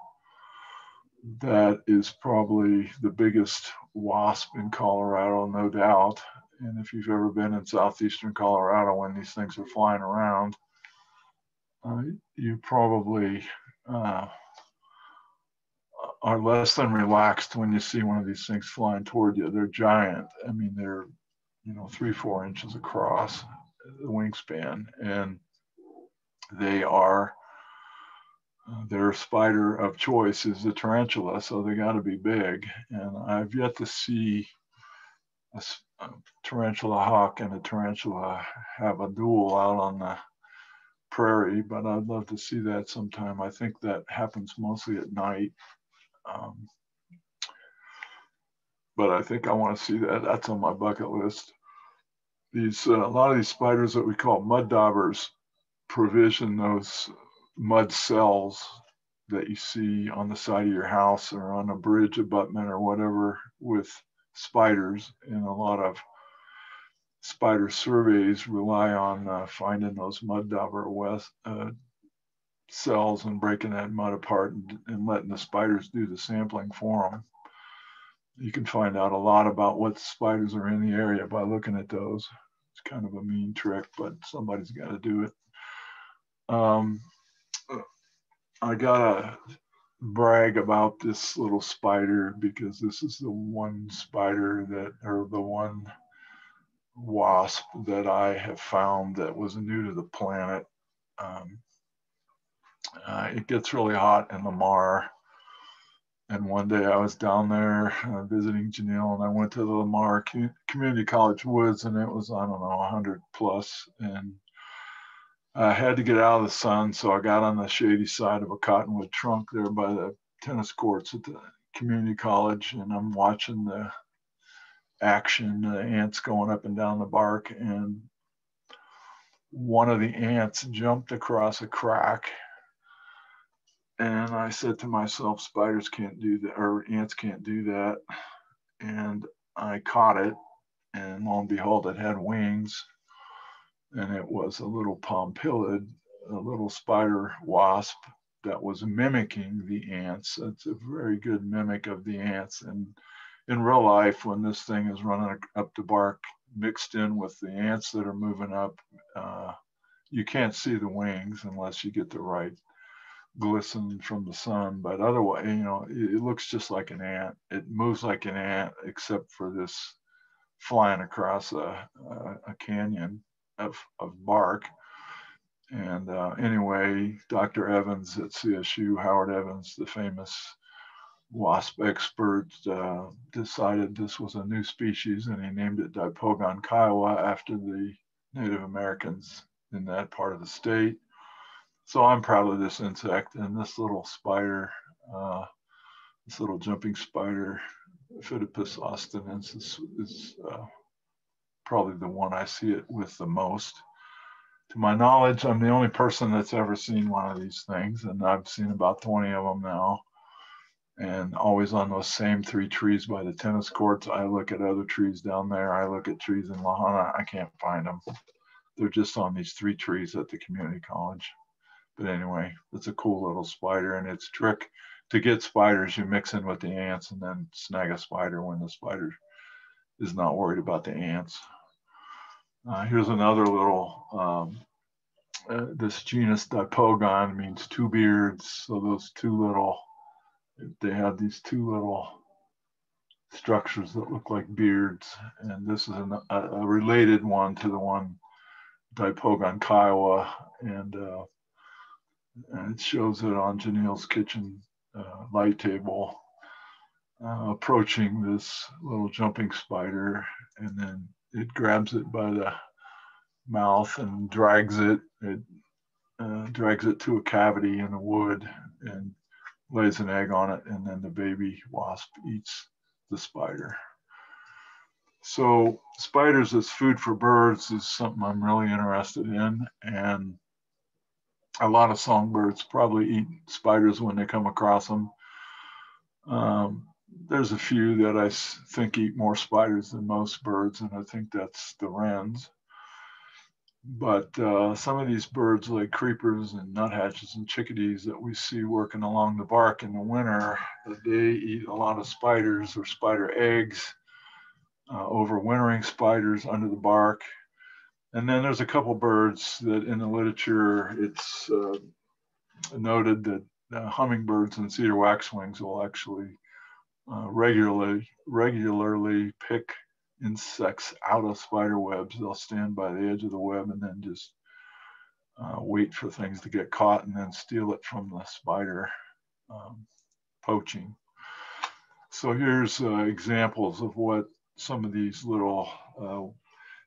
That is probably the biggest wasp in Colorado, no doubt. And if you've ever been in southeastern Colorado when these things are flying around, uh, you probably uh, are less than relaxed when you see one of these things flying toward you. They're giant. I mean, they're, you know, three, four inches across the wingspan, and they are. Their spider of choice is the tarantula, so they got to be big. And I've yet to see a, a tarantula hawk and a tarantula have a duel out on the prairie, but I'd love to see that sometime. I think that happens mostly at night. Um, but I think I want to see that. That's on my bucket list. These uh, a lot of these spiders that we call mud daubers provision those mud cells that you see on the side of your house or on a bridge abutment or whatever with spiders and a lot of spider surveys rely on uh, finding those mud dauber west, uh, cells and breaking that mud apart and, and letting the spiders do the sampling for them. You can find out a lot about what spiders are in the area by looking at those. It's kind of a mean trick, but somebody's got to do it. Um, I gotta brag about this little spider because this is the one spider that, or the one wasp that I have found that was new to the planet. Um, uh, it gets really hot in Lamar. And one day I was down there uh, visiting Janelle and I went to the Lamar Community College Woods and it was, I don't know, 100 plus. And I had to get out of the sun. So I got on the shady side of a cottonwood trunk there by the tennis courts at the community college and I'm watching the action, the ants going up and down the bark. And one of the ants jumped across a crack and I said to myself, spiders can't do that, or ants can't do that. And I caught it, and lo and behold, it had wings. And it was a little pompilid, a little spider wasp that was mimicking the ants. It's a very good mimic of the ants. And in real life, when this thing is running up the bark mixed in with the ants that are moving up, uh, you can't see the wings unless you get the right glisten from the sun, but otherwise, you know, it, it, looks just like an ant. It moves like an ant, except for this flying across a, a, a canyon of, of bark. And uh, anyway, Dr. Evans at CSU, Howard Evans, the famous wasp expert, uh, decided this was a new species and he named it Dipogon kiowa after the Native Americans in that part of the state so I'm proud of this insect and this little spider, uh, this little jumping spider, Phidippus austinensis is uh, probably the one I see it with the most. To my knowledge, I'm the only person that's ever seen one of these things, and I've seen about 20 of them now. And always on those same three trees by the tennis courts. I look at other trees down there. I look at trees in La Junta. I can't find them. They're just on these three trees at the community college. But anyway, it's a cool little spider and its trick to get spiders, you mix in with the ants and then snag a spider when the spider is not worried about the ants. Uh, here's another little, um, uh, this genus Dipogon means two beards. So those two little, they have these two little structures that look like beards. And this is an, a, a, related one to the one Dipogon kiowa. And uh, and it shows it on Janelle's kitchen uh, light table, uh, approaching this little jumping spider, and then it grabs it by the mouth and drags it. It uh, drags it to a cavity in the wood and lays an egg on it, and then the baby wasp eats the spider. So spiders as food for birds is something I'm really interested in, and a lot of songbirds probably eat spiders when they come across them. Um, there's a few that I think eat more spiders than most birds, and I think that's the wrens. But uh, some of these birds, like creepers and nuthatches and chickadees that we see working along the bark in the winter, they eat a lot of spiders or spider eggs, uh, overwintering spiders under the bark. And then there's a couple birds that in the literature it's uh, noted that uh, hummingbirds and cedar waxwings will actually uh, regularly regularly pick insects out of spider webs. They'll stand by the edge of the web and then just uh, wait for things to get caught and then steal it from the spider um, poaching. So here's uh, examples of what some of these little uh,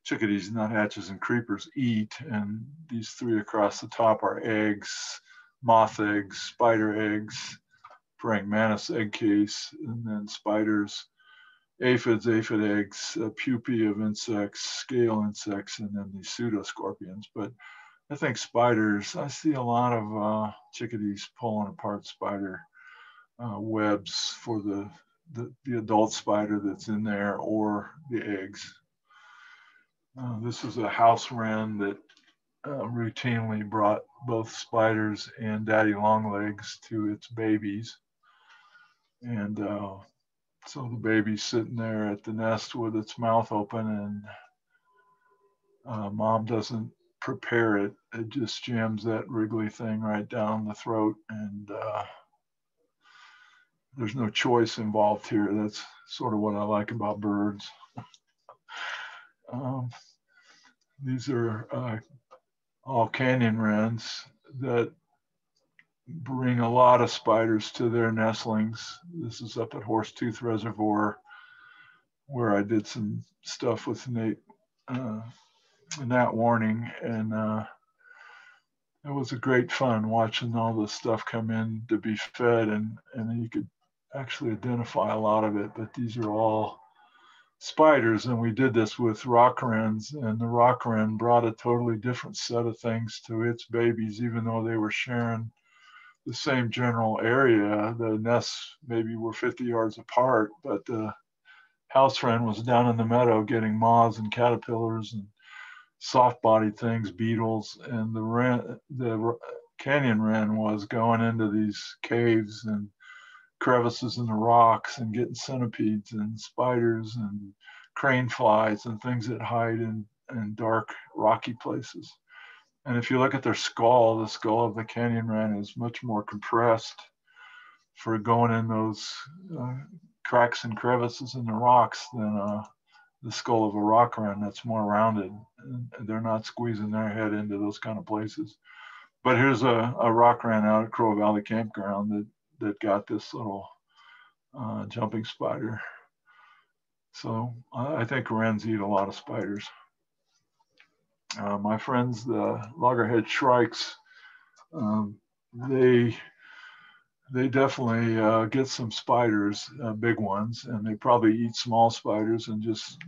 chickadees, nuthatches, and creepers eat. And these three across the top are eggs, moth eggs, spider eggs, praying mantis egg case, and then spiders aphids, aphid eggs, pupae of insects, scale insects, and then the pseudoscorpions. But I think spiders, I see a lot of uh, chickadees pulling apart spider uh, webs for the, the, the adult spider that's in there or the eggs. Uh, this is a house wren that uh, routinely brought both spiders and daddy longlegs to its babies. And uh, so the baby's sitting there at the nest with its mouth open and uh, mom doesn't prepare it. It just jams that wriggly thing right down the throat and uh, there's no choice involved here. That's sort of what I like about birds. um, these are uh, all canyon wrens that bring a lot of spiders to their nestlings. This is up at Horsetooth Reservoir where I did some stuff with Nate, uh, Nat Warning, and uh, it was a great fun watching all this stuff come in to be fed, and and you could actually identify a lot of it. But these are all spiders, and we did this with rock wrens, and the rock wren brought a totally different set of things to its babies, even though they were sharing the same general area. The nests maybe were 50 yards apart, but the house wren was down in the meadow getting moths and caterpillars and soft-bodied things, beetles, and the wren, the canyon wren was going into these caves and crevices in the rocks and getting centipedes and spiders and crane flies and things that hide in, in dark rocky places. And if you look at their skull, the skull of the canyon wren is much more compressed for going in those uh, cracks and crevices in the rocks than uh, the skull of a rock wren that's more rounded. And they're not squeezing their head into those kind of places. But here's a, a rock wren out at Crow Valley Campground that that got this little uh, jumping spider. So I, I think wrens eat a lot of spiders. Uh, my friends, the loggerhead shrikes, um, they they definitely uh, get some spiders, uh, big ones, and they probably eat small spiders and just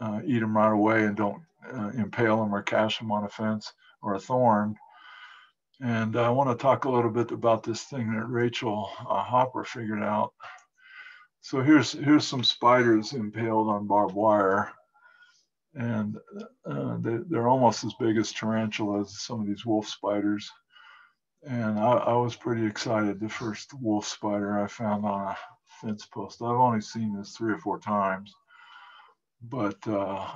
uh, eat them right away and don't uh, impale them or catch them on a fence or a thorn. And I want to talk a little bit about this thing that Rachel uh, Hopper figured out. So here's here's some spiders impaled on barbed wire, and uh, they, they're almost as big as tarantulas, some of these wolf spiders. And I, I, was pretty excited. The first wolf spider I found on a fence post. I've only seen this three or four times, but uh,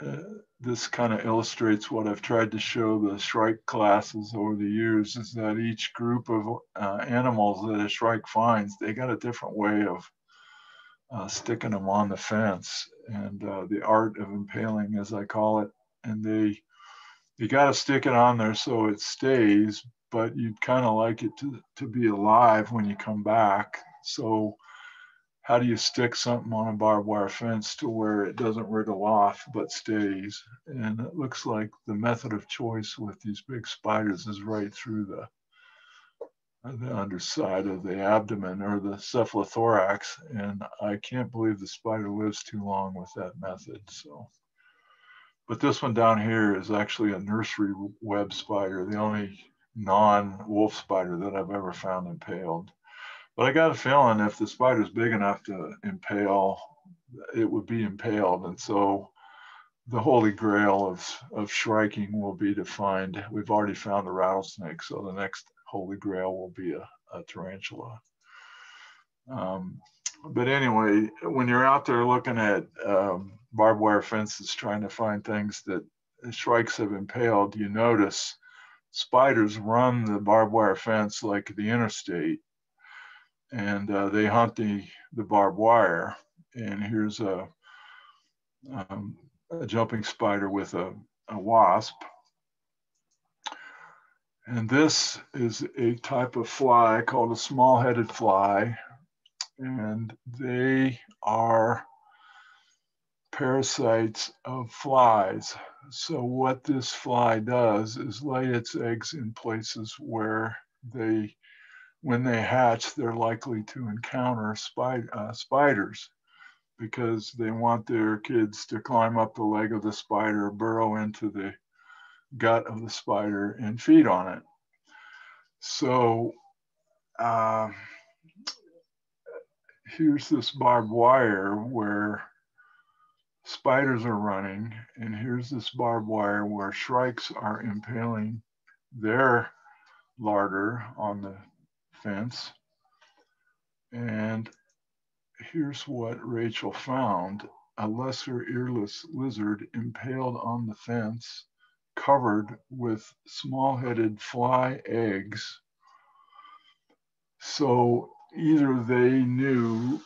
uh, this kind of illustrates what I've tried to show the shrike classes over the years is that each group of uh, animals that a shrike finds, they got a different way of uh, sticking them on the fence and uh, the art of impaling, as I call it. And they, you got to stick it on there so it stays, but you'd kind of like it to, to be alive when you come back. So how do you stick something on a barbed wire fence to where it doesn't wriggle off but stays? And it looks like the method of choice with these big spiders is right through the the underside of the abdomen or the cephalothorax. And I can't believe the spider lives too long with that method. So, but this one down here is actually a nursery web spider, the only non-wolf spider that I've ever found impaled. But I got a feeling if the spider's big enough to impale, it would be impaled. And so the holy grail of, of shriking will be to find, we've already found a rattlesnake. So the next holy grail will be a, a tarantula. Um, but anyway, when you're out there looking at um, barbed wire fences, trying to find things that shrikes have impaled, you notice spiders run the barbed wire fence like the interstate and uh, they hunt the, the barbed wire. And here's a, um, a jumping spider with a, a wasp. And this is a type of fly called a small-headed fly. And they are parasites of flies. So what this fly does is lay its eggs in places where they when they hatch, they're likely to encounter uh, spiders. because they want their kids to climb up the leg of the spider, burrow into the gut of the spider, and feed on it. So uh, here's this barbed wire where spiders are running, and here's this barbed wire where shrikes are impaling their larder on the fence. And here's what Rachel found a lesser earless lizard impaled on the fence, covered with small headed fly eggs. So either they knew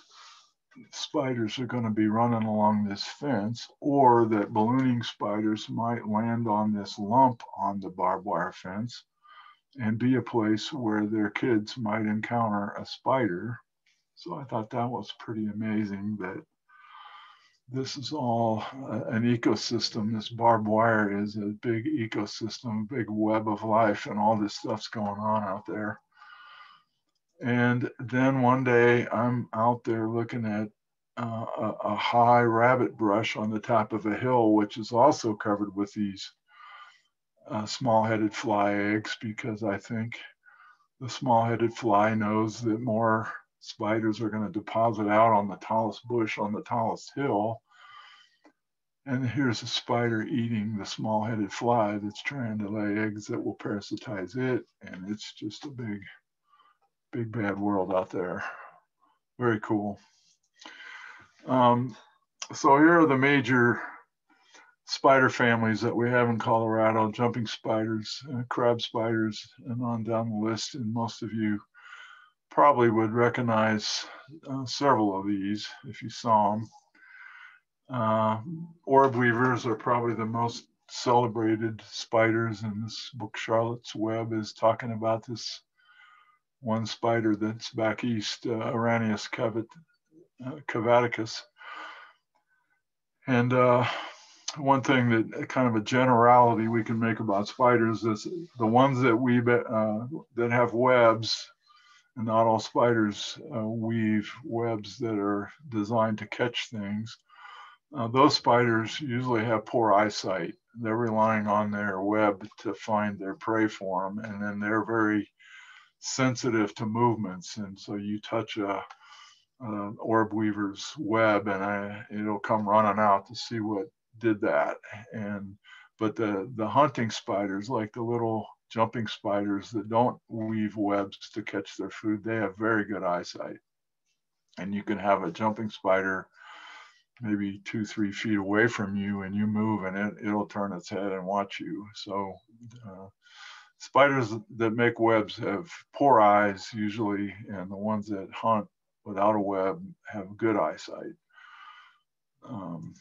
spiders are going to be running along this fence or that ballooning spiders might land on this lump on the barbed wire fence and be a place where their kids might encounter a spider. So I thought that was pretty amazing that this is all an ecosystem. This barbed wire is a big ecosystem, big web of life, and all this stuff's going on out there. And then one day I'm out there looking at uh, a, a, high rabbit brush on the top of a hill, which is also covered with these uh, small-headed fly eggs because I think the small-headed fly knows that more spiders are going to deposit out on the tallest bush on the tallest hill. And here's a spider eating the small-headed fly that's trying to lay eggs that will parasitize it. And it's just a big, big bad world out there. Very cool. Um, so here are the major spider families that we have in Colorado, jumping spiders, uh, crab spiders, and on down the list. And most of you probably would recognize uh, several of these if you saw them. Uh, orb weavers are probably the most celebrated spiders in this book. Charlotte's Web is talking about this one spider that's back east, uh, cavat, uh, cavaticus. And uh, one thing that kind of a generality we can make about spiders is the ones that we uh, that have webs, not all spiders uh, weave webs that are designed to catch things. Uh, those spiders usually have poor eyesight. They're relying on their web to find their prey for them, and then they're very sensitive to movements. And so you touch a, a orb weaver's web, and I, it'll come running out to see what did that. And but the the hunting spiders, like the little jumping spiders that don't weave webs to catch their food, they have very good eyesight. And you can have a jumping spider maybe two, three feet away from you and you move and it, it'll turn its head and watch you. So uh, spiders that make webs have poor eyes usually, and the ones that hunt without a web have good eyesight. Um,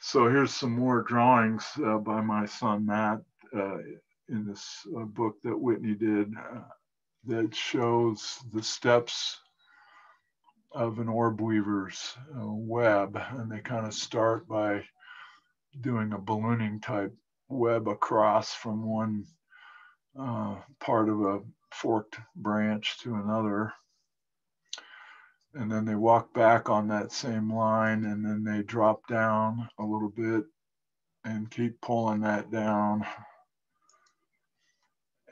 so here's some more drawings uh, by my son Matt uh, in this uh, book that Whitney did uh, that shows the steps of an orb weaver's uh, web. And they kind of start by doing a ballooning type web across from one uh, part of a forked branch to another and then they walk back on that same line and then they drop down a little bit and keep pulling that down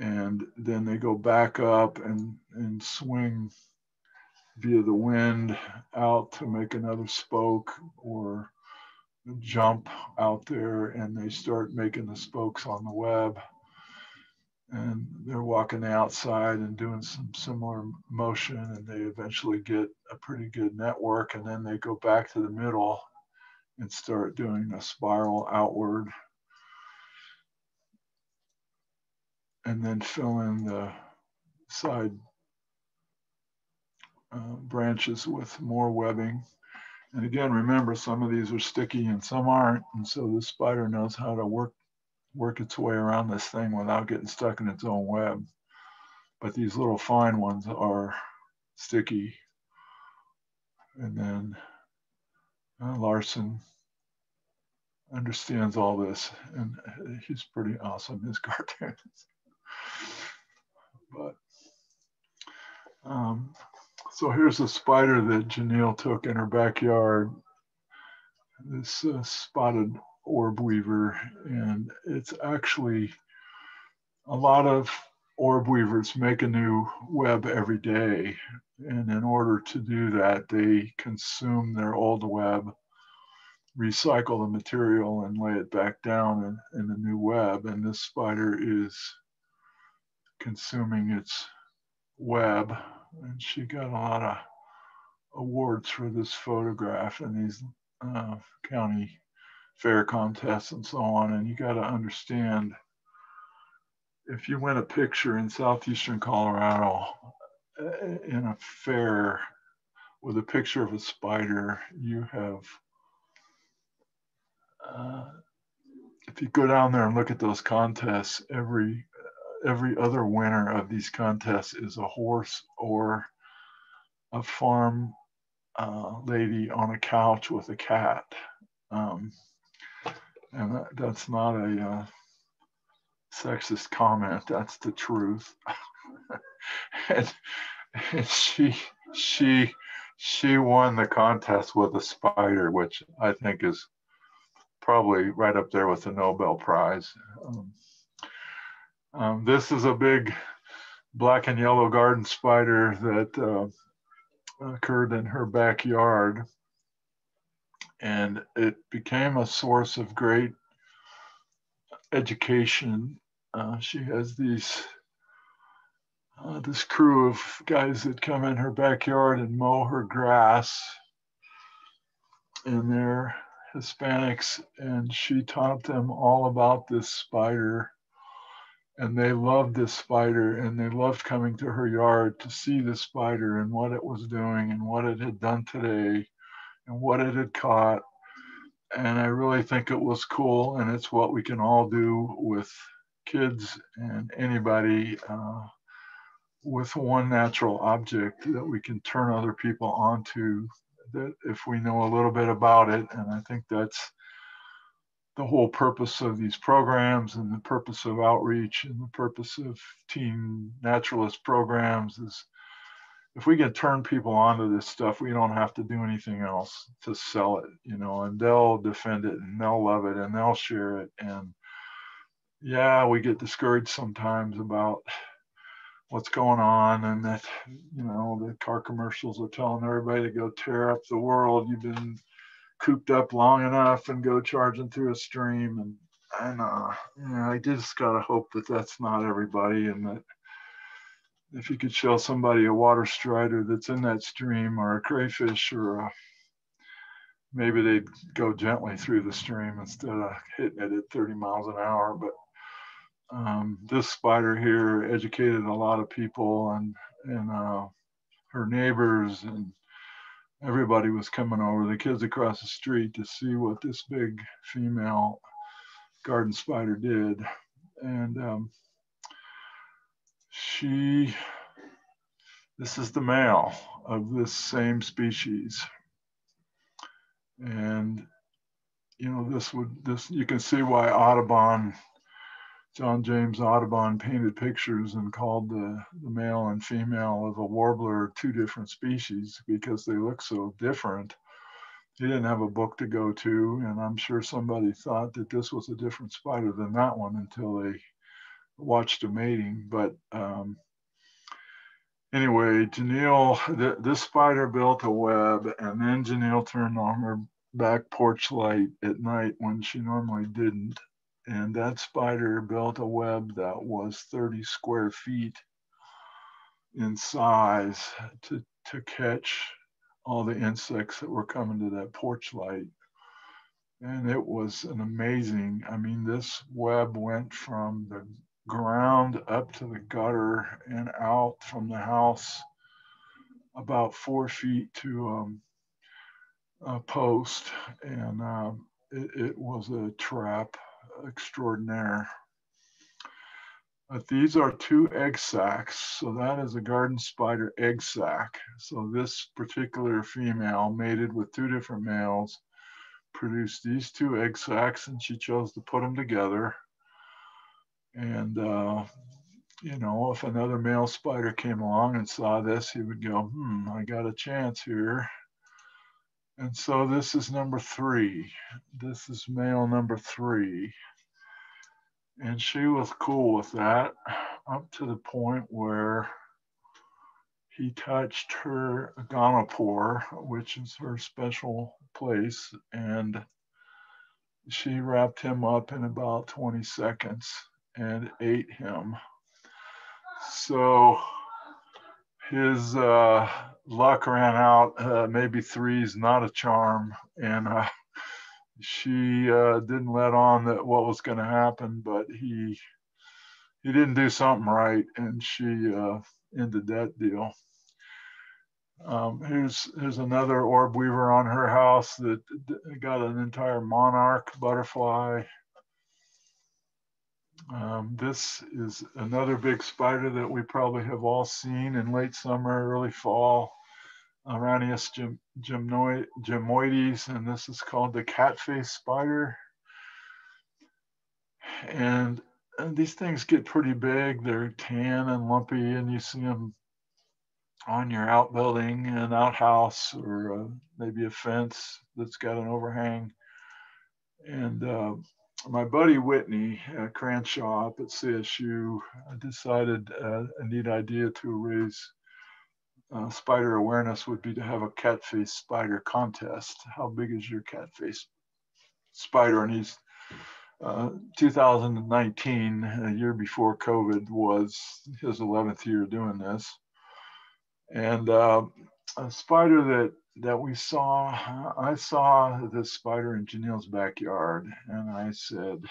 and then they go back up and and swing via the wind out to make another spoke or jump out there and they start making the spokes on the web. And they're walking outside and doing some similar motion and they eventually get a pretty good network and then they go back to the middle and start doing a spiral outward and then fill in the side uh, branches with more webbing and again remember some of these are sticky and some aren't and so the spider knows how to work work its way around this thing without getting stuck in its own web. But these little fine ones are sticky. And then uh, Larson understands all this and he's pretty awesome, his cartoons. But um, so here's a spider that Janelle took in her backyard. This uh, spotted orb weaver, and it's actually a lot of orb weavers make a new web every day. And in order to do that, they consume their old web, recycle the material, and lay it back down in, in the new web. And this spider is consuming its web. And she got a lot of awards for this photograph in these uh, county fair contests and so on. And you got to understand if you win a picture in southeastern Colorado uh, in a fair with a picture of a spider, you have, uh, if you go down there and look at those contests, every every other winner of these contests is a horse or a farm uh, lady on a couch with a cat. Um, and that, that's not a uh, sexist comment. That's the truth. and, and she she she won the contest with a spider, which I think is probably right up there with the Nobel Prize. Um, um, this is a big black and yellow garden spider that uh, occurred in her backyard. And it became a source of great education uh, she has these uh, this crew of guys that come in her backyard and mow her grass, and they're Hispanics, and she taught them all about this spider. And they loved this spider, and they loved coming to her yard to see the spider and what it was doing, and what it had done today, and what it had caught. And I really think it was cool, and it's what we can all do with kids and anybody uh, with one natural object that we can turn other people onto that if we know a little bit about it and i think that's the whole purpose of these programs and the purpose of outreach and the purpose of teen naturalist programs is if we can turn people onto this stuff we don't have to do anything else to sell it you know and they'll defend it and they'll love it and they'll share it and yeah, we get discouraged sometimes about what's going on and that, you know, the car commercials are telling everybody to go tear up the world. You've been cooped up long enough and go charging through a stream. And, and uh, know, I just got to hope that that's not everybody and that if you could show somebody a water strider that's in that stream or a crayfish or a maybe they'd go gently through the stream instead of hitting it at 30 miles an hour. But um, this spider here educated a lot of people and and uh, her neighbors and everybody was coming over the kids across the street to see what this big female garden spider did. And um, she this is the male of this same species. And you know this would this you can see why audubon John James Audubon painted pictures and called the, the male and female of a warbler two different species because they look so different. He didn't have a book to go to, and I'm sure somebody thought that this was a different spider than that one until they watched a mating. But um, anyway, Janelle, th this spider built a web, and then Janelle turned on her back porch light at night when she normally didn't and that spider built a web that was 30 square feet in size to, to catch all the insects that were coming to that porch light. And it was an amazing, I mean, this web went from the ground up to the gutter and out from the house about four feet to um, a post. And um, it, it was a trap extraordinaire. But these are two egg sacs. So that is a garden spider egg sac. So this particular female mated with two different males, produced these two egg sacs and she chose to put them together. And uh, you know, if another male spider came along and saw this, he would go, hmm, I got a chance here. And so this is number three. This is male number three. And she was cool with that up to the point where he touched her gonopore, which is her special place, and she wrapped him up in about 20 seconds and ate him. So his uh, luck ran out. Uh, maybe three's not a charm, and uh, she uh, didn't let on that what was going to happen. But he he didn't do something right, and she uh, ended that deal. Um, here's here's another orb weaver on her house that got an entire monarch butterfly. Um, this is another big spider that we probably have all seen in late summer, early fall. Araneus gym, gemmoides, and this is called the cat face spider. And, and these things get pretty big. They're tan and lumpy, and you see them on your outbuilding, an outhouse, or uh, maybe a fence that's got an overhang. And uh, my buddy Whitney uh, Cranshaw up at CSU decided uh, a neat idea to raise uh, spider awareness would be to have a cat face spider contest. How big is your cat face spider? And he's uh, 2019, a year before COVID, was his 11th year doing this. And uh, a spider that that we saw, I saw this spider in Janelle's backyard, and I said,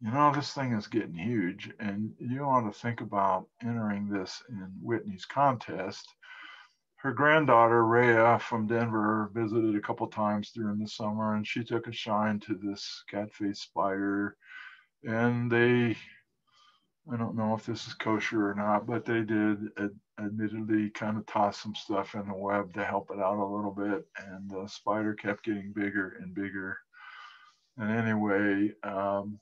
you know, this thing is getting huge, and you want to think about entering this in Whitney's contest. Her granddaughter, Rhea from Denver, visited a couple times during the summer, and she took a shine to this catface spider, and they I don't know if this is kosher or not, but they did ad- admittedly kind of toss some stuff in the web to help it out a little bit. And the spider kept getting bigger and bigger. And anyway, um,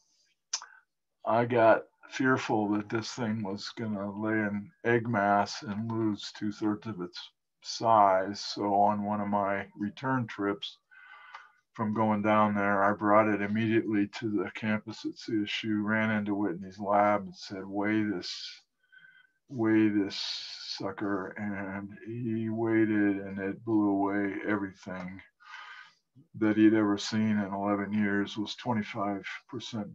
I got fearful that this thing was going to lay an egg mass and lose two thirds of its size. So on one of my return trips, from going down there, I brought it immediately to the campus at CSU, ran into Whitney's lab and said, weigh this, weigh this sucker. And he it and it blew away everything that he'd ever seen in 11 years was 25%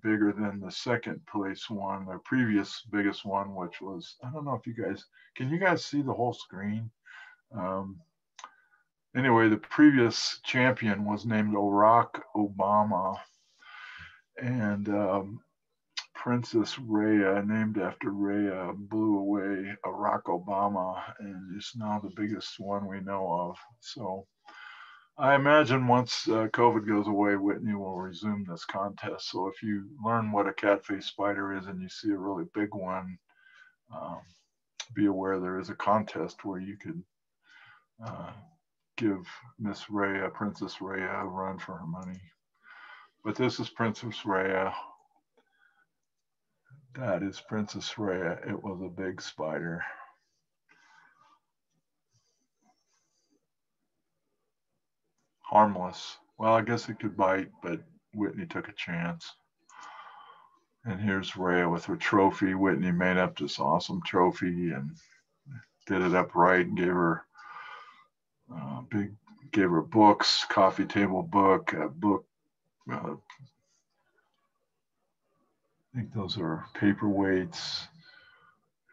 bigger than the second place one, the previous biggest one, which was, I don't know if you guys, can you guys see the whole screen? Um, anyway, the previous champion was named Barack Obama, and um, Princess Rhea, named after Rhea, blew away Barack Obama, and is now the biggest one we know of. So. I imagine once uh, COVID goes away, Whitney will resume this contest. So if you learn what a catface spider is and you see a really big one, um, be aware there is a contest where you could uh, give Miss Rhea, Princess Rhea, a run for her money. But this is Princess Rhea. That is Princess Rhea. It was a big spider. Harmless. Well, I guess it could bite, but Whitney took a chance. And here's Rhea with her trophy. Whitney made up this awesome trophy and did it up right and gave her uh, big gave her books, coffee table book, a book. Uh, I think those are paperweights.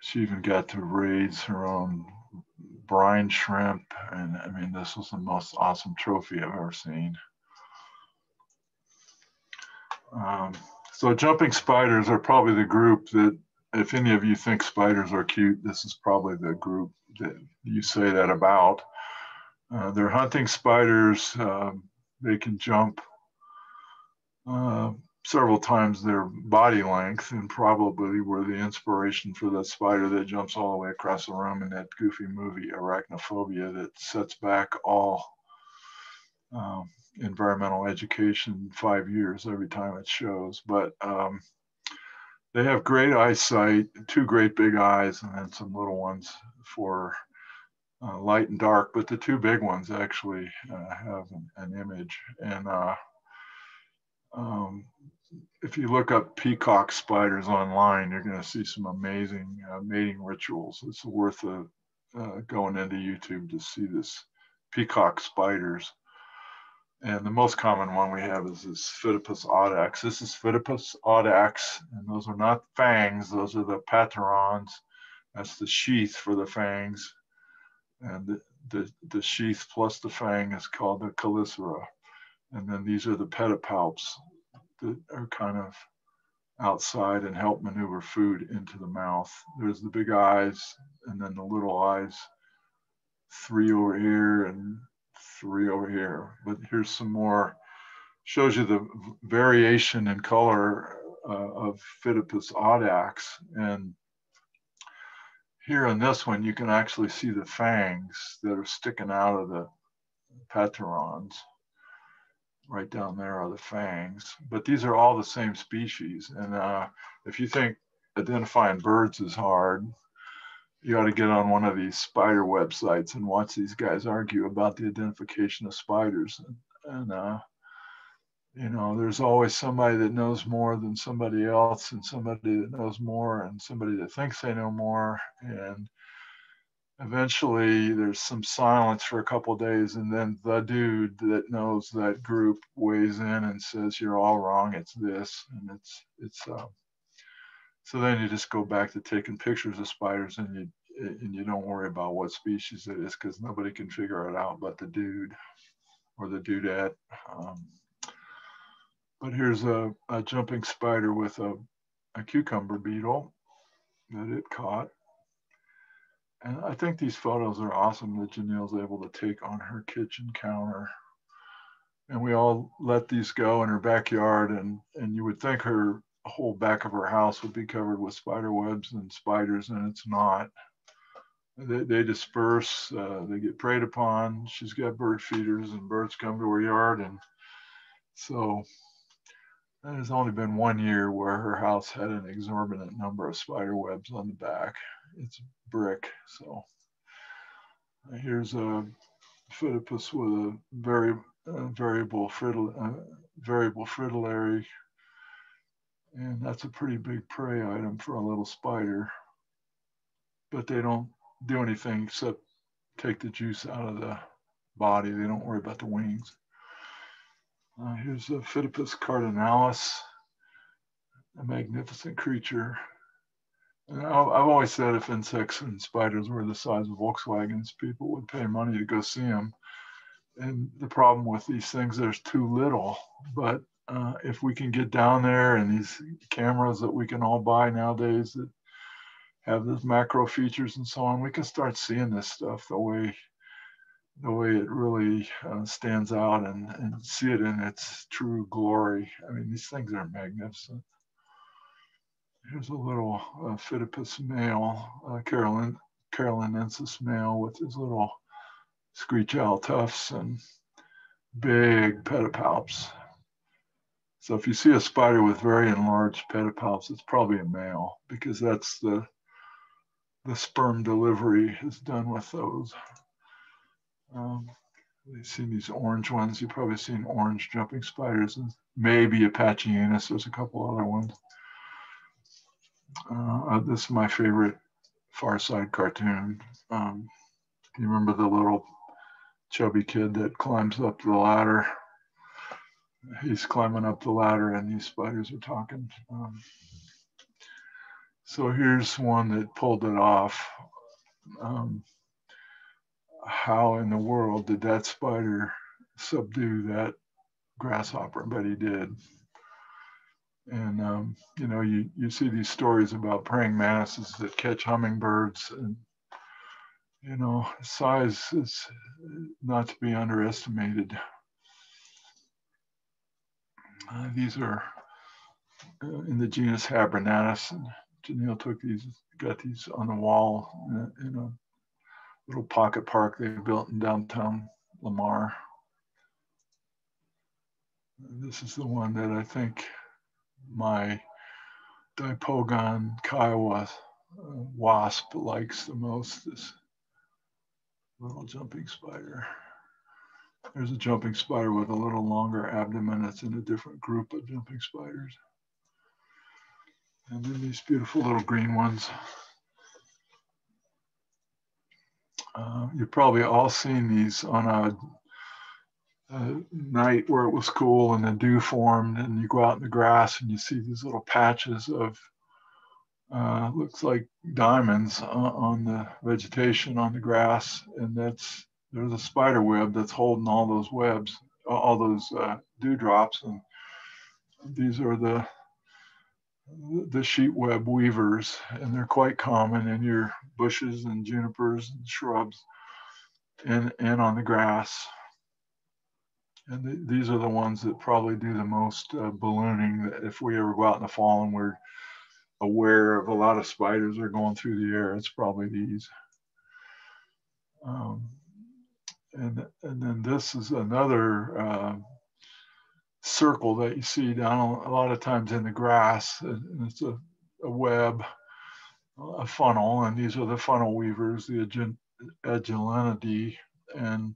She even got to raise her own brine shrimp, and I mean, this was the most awesome trophy I've ever seen. Um, so jumping spiders are probably the group that, if any of you think spiders are cute, this is probably the group that you say that about. Uh, they're hunting spiders. Um, they can jump uh, several times their body length and probably were the inspiration for that spider that jumps all the way across the room in that goofy movie Arachnophobia that sets back all um, environmental education five years every time it shows. But um, they have great eyesight, two great big eyes, and then some little ones for uh, light and dark. But the two big ones actually uh, have an, an, image. And uh, um, if you look up peacock spiders online, you're going to see some amazing uh, mating rituals. It's worth uh, going into YouTube to see this peacock spiders. And the most common one we have is this Phidippus audax. This is Phidippus audax, and those are not fangs, those are the paturons. That's the sheath for the fangs. And the, the, the sheath plus the fang is called the chelicera. And then these are the pedipalps that are kind of outside and help maneuver food into the mouth. There's the big eyes and then the little eyes, three over here and three over here, but here's some more, shows you the variation in color uh, of Phidippus audax. And here in this one, you can actually see the fangs that are sticking out of the paturons. Right down there are the fangs, but these are all the same species. And uh, if you think identifying birds is hard, you ought to get on one of these spider websites and watch these guys argue about the identification of spiders. And, and uh, you know, there's always somebody that knows more than somebody else, and somebody that knows more, and somebody that thinks they know more. And eventually, there's some silence for a couple days, and then the dude that knows that group weighs in and says, "You're all wrong. It's this," and it's it's. Uh, so then you just go back to taking pictures of spiders and you and you don't worry about what species it is because nobody can figure it out but the dude or the dudette. Um, but here's a, a, jumping spider with a, a cucumber beetle that it caught. And I think these photos are awesome that Janelle's able to take on her kitchen counter. And we all let these go in her backyard and, and you would think her whole back of her house would be covered with spider webs and spiders, and it's not. They, they disperse, uh, they get preyed upon. She's got bird feeders, and birds come to her yard. And so has only been one year where her house had an exorbitant number of spider webs on the back. It's brick. So here's a Phidippus with a very uh, variable, uh, variable fritillary and that's a pretty big prey item for a little spider. But they don't do anything except take the juice out of the body. They don't worry about the wings. Uh, here's a Phidippus cardinalis, a magnificent creature. And I've always said if insects and spiders were the size of Volkswagens, people would pay money to go see them. And the problem with these things, there's too little. But uh, if we can get down there and these cameras that we can all buy nowadays that have those macro features and so on, we can start seeing this stuff the way the way it really uh, stands out and, and see it in its true glory. I mean, these things are magnificent. Here's a little uh, Phidippus male, uh, Carolin, carolinensis male with his little screech owl tufts and big pedipalps. So if you see a spider with very enlarged pedipalps, it's probably a male because that's the the sperm delivery is done with those. Um, you've seen these orange ones. You've probably seen orange jumping spiders and maybe Apacheanus. There's a couple other ones. Uh, uh, this is my favorite Far Side cartoon. Um, you remember the little chubby kid that climbs up the ladder he's climbing up the ladder and these spiders are talking. Um, so here's one that pulled it off. Um, how in the world did that spider subdue that grasshopper? But he did. And um, you know, you, you see these stories about praying mantises that catch hummingbirds, and you know, size is not to be underestimated. Uh, these are uh, in the genus Habronattus, and Janelle took these, got these on the wall in a, in a little pocket park they built in downtown Lamar. This is the one that I think my Dipogon kiowa uh, wasp likes the most, this little jumping spider. There's a jumping spider with a little longer abdomen. that's in a different group of jumping spiders. And then these beautiful little green ones. Uh, you've probably all seen these on a, a, night where it was cool and the dew formed and you go out in the grass and you see these little patches of uh, looks like diamonds on, on the vegetation on the grass. And that's there's a spider web that's holding all those webs all those uh, dewdrops. And these are the the sheet web weavers, and they're quite common in your bushes and junipers and shrubs and, and on the grass. And th these are the ones that probably do the most uh, ballooning. That if we ever go out in the fall and we're aware of a lot of spiders are going through the air, it's probably these. Um, and, and then this is another uh, circle that you see down a lot of times in the grass. And it's a, a web, a funnel, and these are the funnel weavers, the Agelenidae, and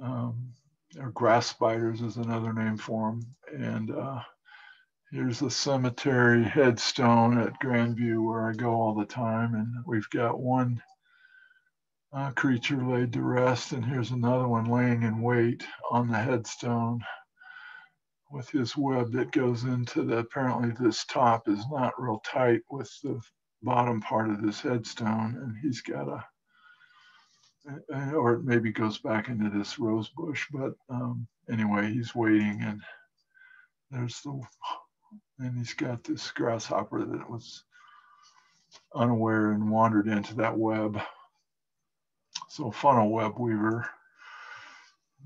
um, or grass spiders is another name for them. And uh, here's the cemetery headstone at Grandview where I go all the time. And we've got one uh, creature laid to rest, and here's another one laying in wait on the headstone with his web that goes into the, apparently this top is not real tight with the bottom part of this headstone and he's got a, or it maybe goes back into this rose bush, but um, anyway, he's waiting and there's the, and he's got this grasshopper that was unaware and wandered into that web. So funnel web weaver.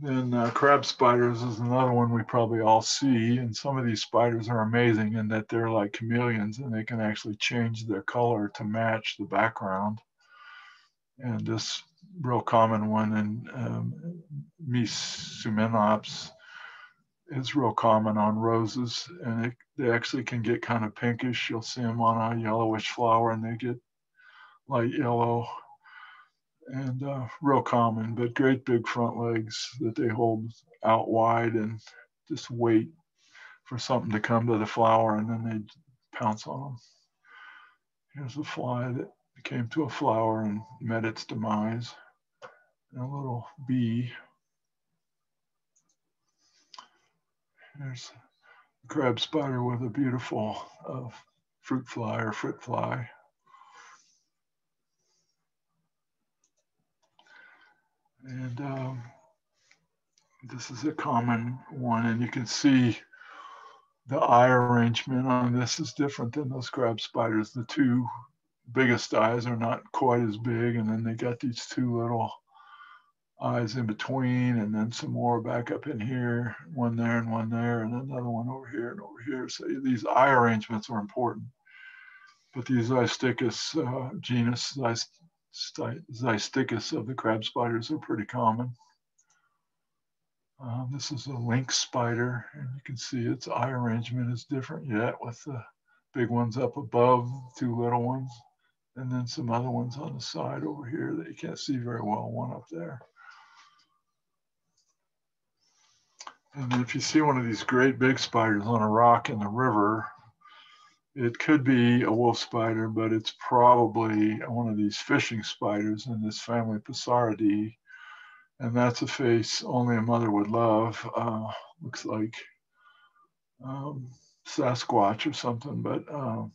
Then uh, crab spiders is another one we probably all see. And some of these spiders are amazing in that they're like chameleons and they can actually change their color to match the background. And this real common one in um, Misumenops is real common on roses. And it, they actually can get kind of pinkish. You'll see them on a yellowish flower and they get light yellow and uh, real common, but great big front legs that they hold out wide and just wait for something to come to the flower and then they pounce on them. Here's a fly that came to a flower and met its demise. And a little bee. Here's a crab spider with a beautiful uh, fruit fly or fruit fly. And um, this is a common one, and you can see the eye arrangement on this is different than those crab spiders. The two biggest eyes are not quite as big, and then they got these two little eyes in between, and then some more back up in here, one there and one there, and another one over here and over here. So these eye arrangements are important. But these Xysticus uh, genus, Xysticus of the crab spiders are pretty common. Uh, this is a lynx spider, and you can see its eye arrangement is different yet with the big ones up above, two little ones, and then some other ones on the side over here that you can't see very well, one up there. And if you see one of these great big spiders on a rock in the river, it could be a wolf spider, but it's probably one of these fishing spiders in this family Pisauridae. And that's a face only a mother would love. Uh, looks like um, Sasquatch or something, but um,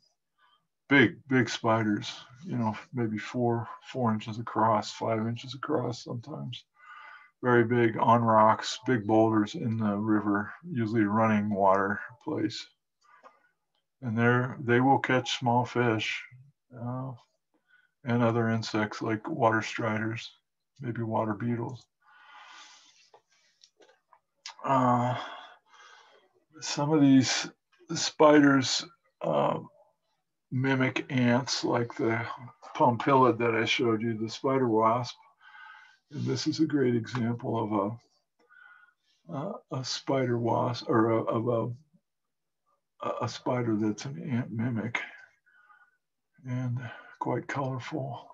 big, big spiders, you know, maybe four, four inches across, five inches across sometimes. Very big on rocks, big boulders in the river, usually running water place and they're they will catch small fish uh, and other insects like water striders, maybe water beetles. Uh, some of these spiders uh, mimic ants, like the pompilid that I showed you, the spider wasp. And this is a great example of a uh, a spider wasp or a, of a a, spider that's an ant mimic and quite colorful.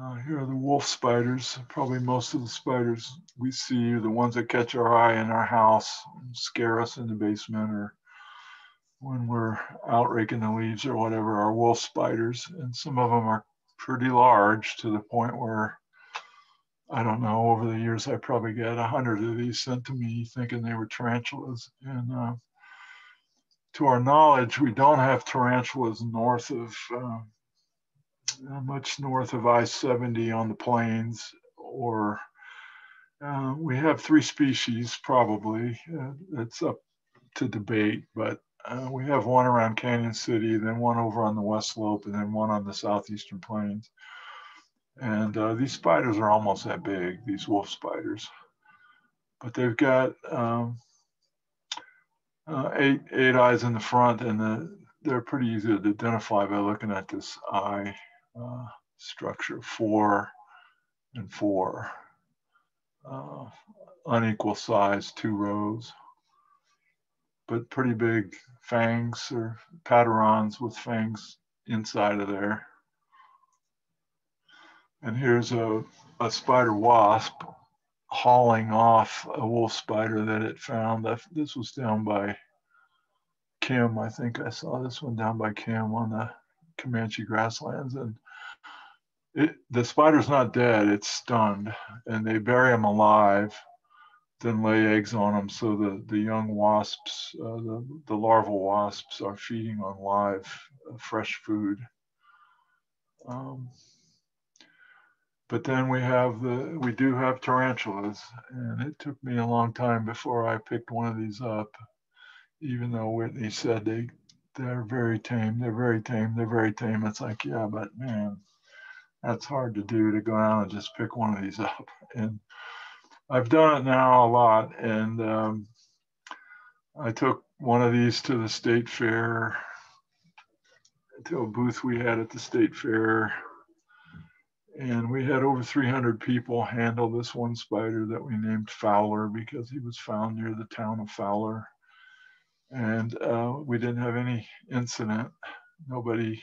Uh, here are the wolf spiders. Probably most of the spiders we see are the ones that catch our eye in our house and scare us in the basement or when we're out raking the leaves or whatever are wolf spiders. And some of them are pretty large to the point where I don't know, over the years, I probably got a hundred of these sent to me thinking they were tarantulas. And uh, to our knowledge, we don't have tarantulas north of uh, uh, much north of I-70 on the plains, or uh, we have three species probably. Uh, it's up to debate, but uh, we have one around Cañon City, then one over on the west slope, and then one on the southeastern plains. And uh, these spiders are almost that big, these wolf spiders. But they've got um, uh, eight, eight eyes in the front, and the, they're pretty easy to identify by looking at this eye uh, structure, four and four. Uh, unequal size, two rows, but pretty big fangs or paturons with fangs inside of there. And here's a, a spider wasp hauling off a wolf spider that it found. This was down by Kim. I think I saw this one down by Kim on the Comanche grasslands. And it, the spider's not dead, it's stunned. And they bury him alive, then lay eggs on him. So the, the young wasps, uh, the, the larval wasps, are feeding on live, uh, fresh food. Um, but then we have the we do have tarantulas and it took me a long time before i picked one of these up even though whitney said they they're very tame they're very tame they're very tame. It's like yeah but man that's hard to do to go out and just pick one of these up. And i've done it now a lot and um, i took one of these to the state fair to a booth we had at the state fair and we had over 300 people handle this one spider that we named Fowler because he was found near the town of Fowler. And uh, we didn't have any incident. Nobody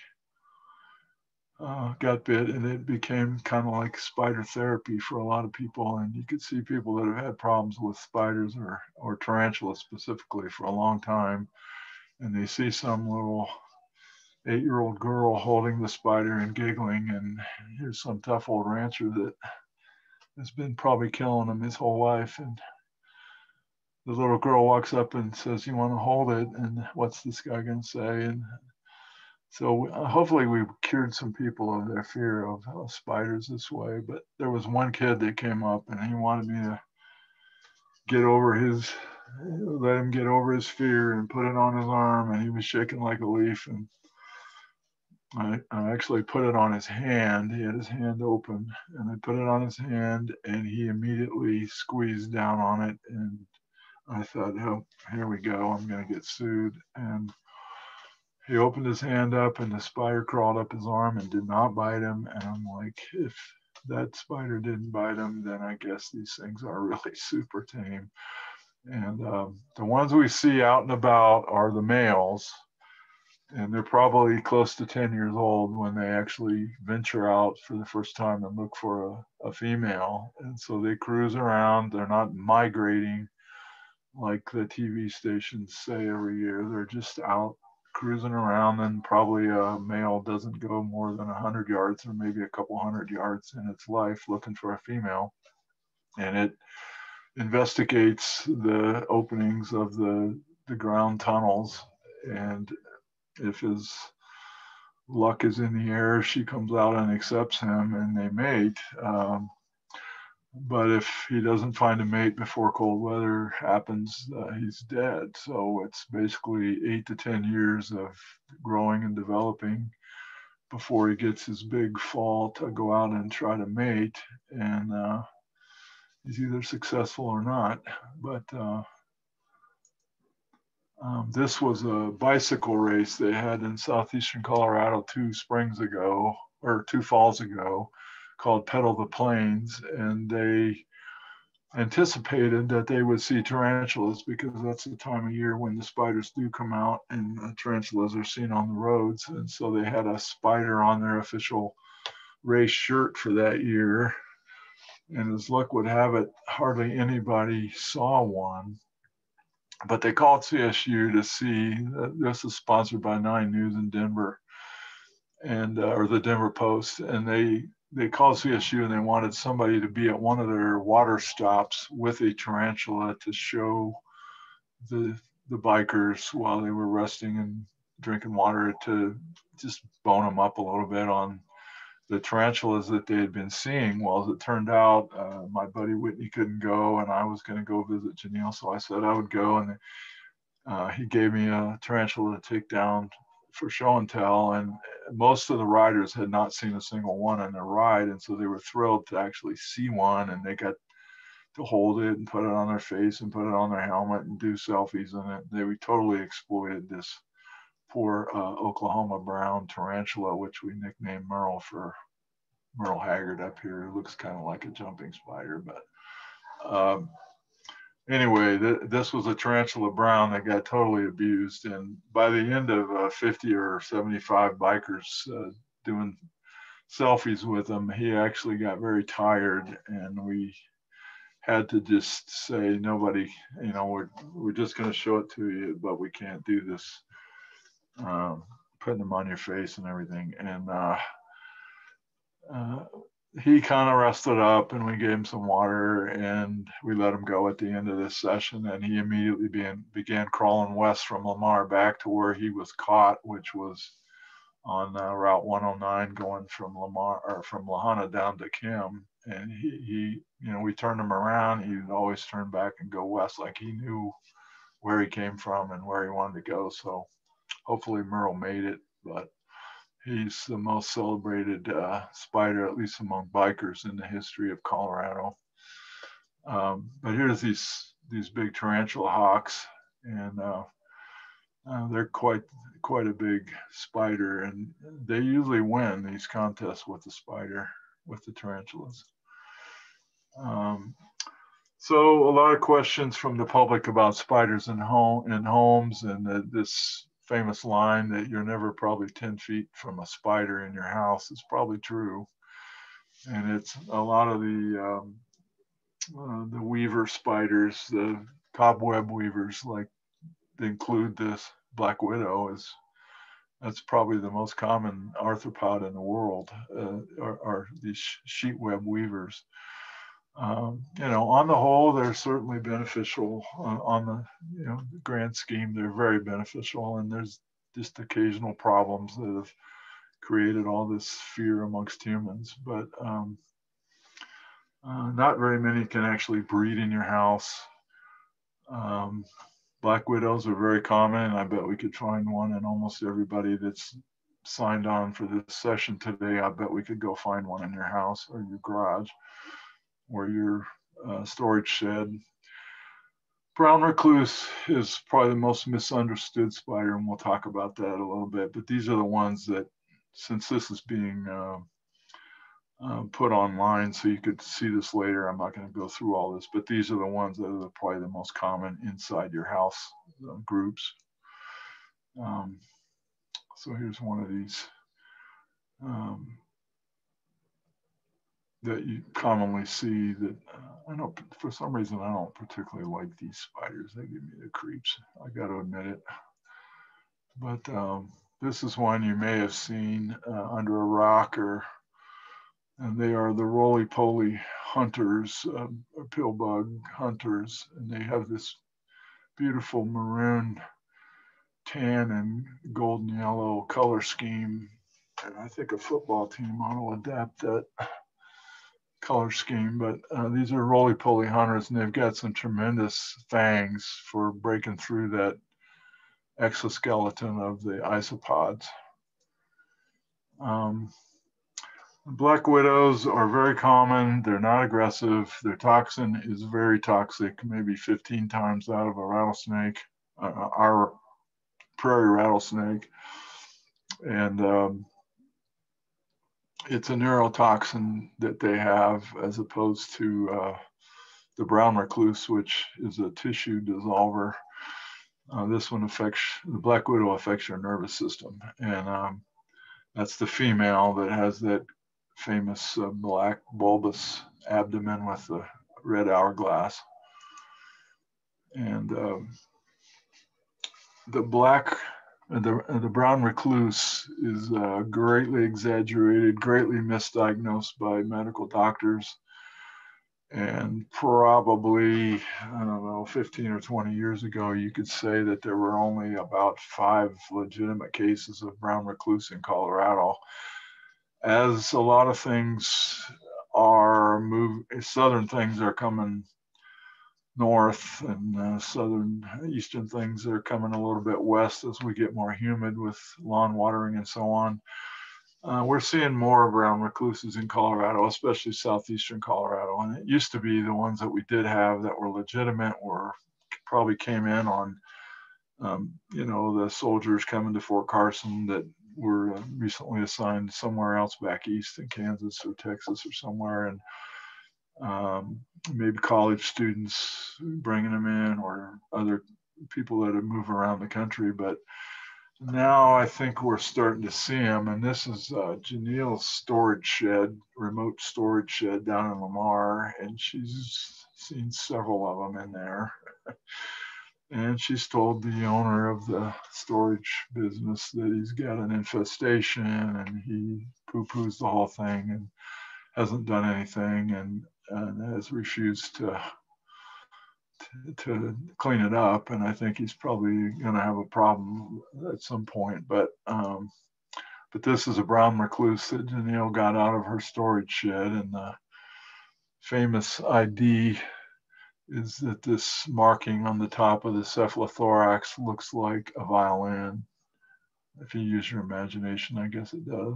uh, got bit, and it became kind of like spider therapy for a lot of people. And you could see people that have had problems with spiders or, or tarantulas specifically for a long time. And they see some little eight year old girl holding the spider and giggling. And here's some tough old rancher that has been probably killing him his whole life. And the little girl walks up and says, You want to hold it? And what's this guy going to say? And so uh, hopefully we've cured some people of their fear of spiders this way. But there was one kid that came up and he wanted me to get over his let him get over his fear and put it on his arm and he was shaking like a leaf and I, I actually put it on his hand. He had his hand open, and I put it on his hand, and he immediately squeezed down on it. And I thought, oh, here we go. I'm going to get sued. And he opened his hand up, and the spider crawled up his arm and did not bite him. And I'm like, if that spider didn't bite him, then I guess these things are really super tame. And um, the ones we see out and about are the males and they're probably close to 10 years old when they actually venture out for the first time and look for a, a female. And so they cruise around, they're not migrating like the TV stations say every year. They're just out cruising around, and probably a male doesn't go more than 100 yards or maybe a couple hundred yards in its life looking for a female. And it investigates the openings of the, the ground tunnels and if his luck is in the air, she comes out and accepts him and they mate. Um, but if he doesn't find a mate before cold weather happens, uh, he's dead. So it's basically eight to 10 years of growing and developing before he gets his big fall to go out and try to mate. And uh, he's either successful or not. But uh, um, this was a bicycle race they had in southeastern Colorado two springs ago, or two falls ago, called Pedal the Plains. And they anticipated that they would see tarantulas because that's the time of year when the spiders do come out and tarantulas are seen on the roads. And so they had a spider on their official race shirt for that year. And as luck would have it, hardly anybody saw one. But they called CSU to see. This is sponsored by Nine News in Denver, and uh, or the Denver Post, and they they called CSU and they wanted somebody to be at one of their water stops with a tarantula to show the the bikers while they were resting and drinking water to just bone them up a little bit on the tarantulas that they had been seeing. Well, as it turned out, uh, my buddy Whitney couldn't go, and I was going to go visit Janelle, so I said I would go, and uh, he gave me a tarantula to take down for show and tell, and most of the riders had not seen a single one on their ride, and so they were thrilled to actually see one, and they got to hold it and put it on their face and put it on their helmet and do selfies in it. They totally exploited this poor uh, Oklahoma brown tarantula, which we nicknamed Merle for Merle Haggard up here. It looks kind of like a jumping spider, but um, anyway, th this was a tarantula brown that got totally abused. And by the end of uh, 50 or 75 bikers uh, doing selfies with him, he actually got very tired and we had to just say, nobody, you know, we're, we're just going to show it to you, but we can't do this um, putting them on your face and everything. And uh, uh, he kind of rested up and we gave him some water and we let him go at the end of this session. And he immediately began, began crawling west from Lamar back to where he was caught, which was on uh, Route 109 going from Lamar or from La Junta down to Kim. And he, he, you know, we turned him around. He'd always turn back and go west like he knew where he came from and where he wanted to go. So hopefully Merle made it, but he's the most celebrated uh, spider, at least among bikers in the history of Colorado. Um, but here's these these big tarantula hawks, and uh, uh, they're quite quite a big spider, and they usually win these contests with the spider with the tarantulas. Um, so a lot of questions from the public about spiders in home in homes, and the, this famous line that you're never probably 10 feet from a spider in your house is probably true. And it's a lot of the um, uh, the weaver spiders, the cobweb weavers, like include this black widow is that's probably the most common arthropod in the world uh, are, are, these sheet web weavers um, you know, on the whole, they're certainly beneficial uh, on the you know grand scheme. They're very beneficial, and there's just occasional problems that have created all this fear amongst humans. But um, uh, not very many can actually breed in your house. Um, black widows are very common, and I bet we could find one in almost everybody that's signed on for this session today. I bet we could go find one in your house or your garage or your uh, storage shed. Brown recluse is probably the most misunderstood spider, and we'll talk about that a little bit. But these are the ones that, since this is being uh, uh, put online, so you could see this later, I'm not going to go through all this, but these are the ones that are probably the most common inside your house uh, groups. Um, so here's one of these. Um, that you commonly see that uh, I don't, for some reason, I don't particularly like these spiders. They give me the creeps. I got to admit it. But um, this is one you may have seen uh, under a rock or, and they are the roly-poly hunters, uh, pill bug hunters, and they have this beautiful maroon, tan, and golden yellow color scheme. And I think a football team ought to adapt that color scheme, but uh, these are roly-poly hunters and they've got some tremendous fangs for breaking through that exoskeleton of the isopods. Um, black widows are very common. They're not aggressive. Their toxin is very toxic, maybe 15 times that of a rattlesnake, uh, our prairie rattlesnake. And um, it's a neurotoxin that they have as opposed to uh, the brown recluse, which is a tissue dissolver. Uh, this one affects, the black widow affects your nervous system. And um, that's the female that has that famous uh, black bulbous abdomen with the red hourglass. And um, the black, the, the brown recluse is uh, greatly exaggerated, greatly misdiagnosed by medical doctors. And probably, I don't know, 15 or 20 years ago, you could say that there were only about five legitimate cases of brown recluse in Colorado. As a lot of things are move, southern things are coming north and uh, southern eastern things that are coming a little bit west as we get more humid with lawn watering and so on. Uh, we're seeing more brown recluses in Colorado, especially southeastern Colorado. And it used to be the ones that we did have that were legitimate were probably came in on, um, you know, the soldiers coming to Fort Carson that were uh, recently assigned somewhere else back east in Kansas or Texas or somewhere. And um, maybe college students bringing them in or other people that have moved around the country. But now I think we're starting to see them. And this is uh, storage shed, remote storage shed down in Lamar. And she's seen several of them in there. and she's told the owner of the storage business that he's got an infestation and he poo-poos the whole thing and hasn't done anything and, and has refused to to clean it up, and I think he's probably going to have a problem at some point. But um, but this is a brown recluse that Janelle got out of her storage shed, and the famous ID is that this marking on the top of the cephalothorax looks like a violin. If you use your imagination, I guess it does.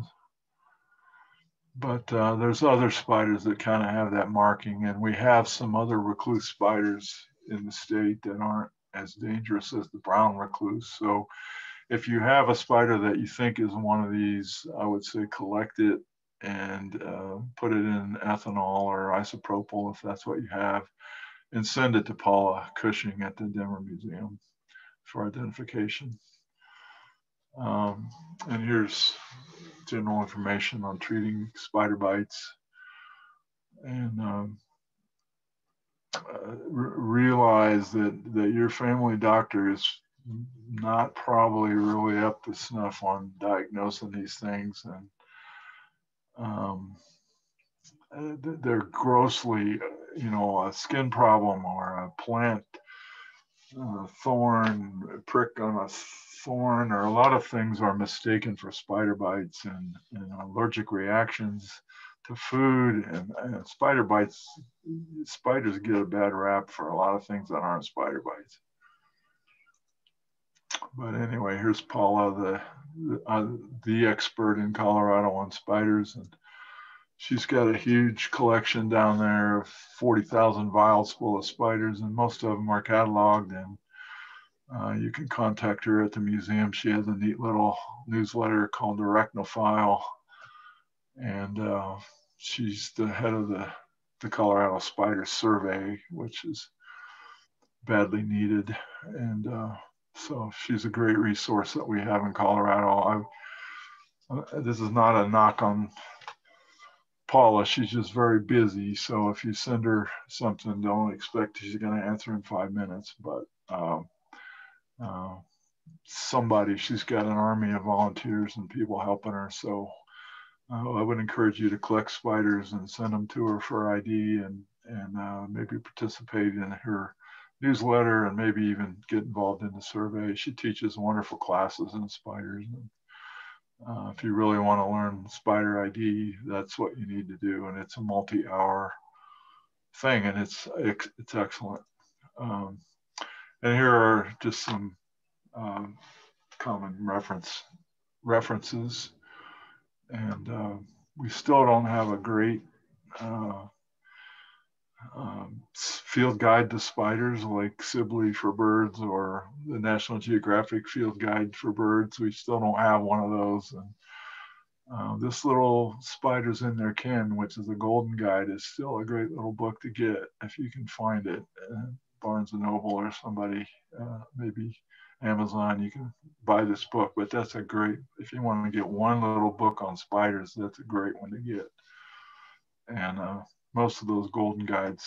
But uh, there's other spiders that kind of have that marking, and we have some other recluse spiders in the state that aren't as dangerous as the brown recluse. So if you have a spider that you think is one of these, I would say collect it and uh, put it in ethanol or isopropyl if that's what you have, and send it to Paula Cushing at the Denver Museum for identification. Um, and here's general information on treating spider bites. And um, uh, realize that that your family doctor is not probably really up to snuff on diagnosing these things and um, uh, they're grossly you know a skin problem or a plant uh, thorn prick on a thorn or a lot of things are mistaken for spider bites and, and allergic reactions to food. And, and, spider bites spiders get a bad rap for a lot of things that aren't spider bites. But anyway here's paula the the, uh, the expert in colorado on spiders. And she's got a huge collection down there of 40,000 vials full of spiders and most of them are cataloged and uh, you can contact her at the museum. She has a neat little newsletter called the Arachnophile and uh, she's the head of the the Colorado Spider Survey, which is badly needed, and uh, so she's a great resource that we have in Colorado. I, uh, this is not a knock on Paula. She's just very busy. So if you send her something, don't expect she's going to answer in five minutes. But um, uh, somebody, she's got an army of volunteers and people helping her. So uh, I would encourage you to collect spiders and send them to her for ID and and uh, maybe participate in her newsletter and maybe even get involved in the survey. She teaches wonderful classes in spiders. And, uh, if you really want to learn spider ID, that's what you need to do, and it's a multi-hour thing, and it's it's excellent. Um, and here are just some um, common reference references and uh, we still don't have a great uh, um, field guide to spiders like Sibley for birds or the National Geographic Field Guide for birds. We still don't have one of those. And Uh, this little Spiders in Their Kin, which is a golden guide, is still a great little book to get if you can find it. Uh, Barnes and Noble or somebody, uh, maybe Amazon, you can buy this book. But that's a great, if you want to get one little book on spiders, that's a great one to get. And uh, most of those golden guides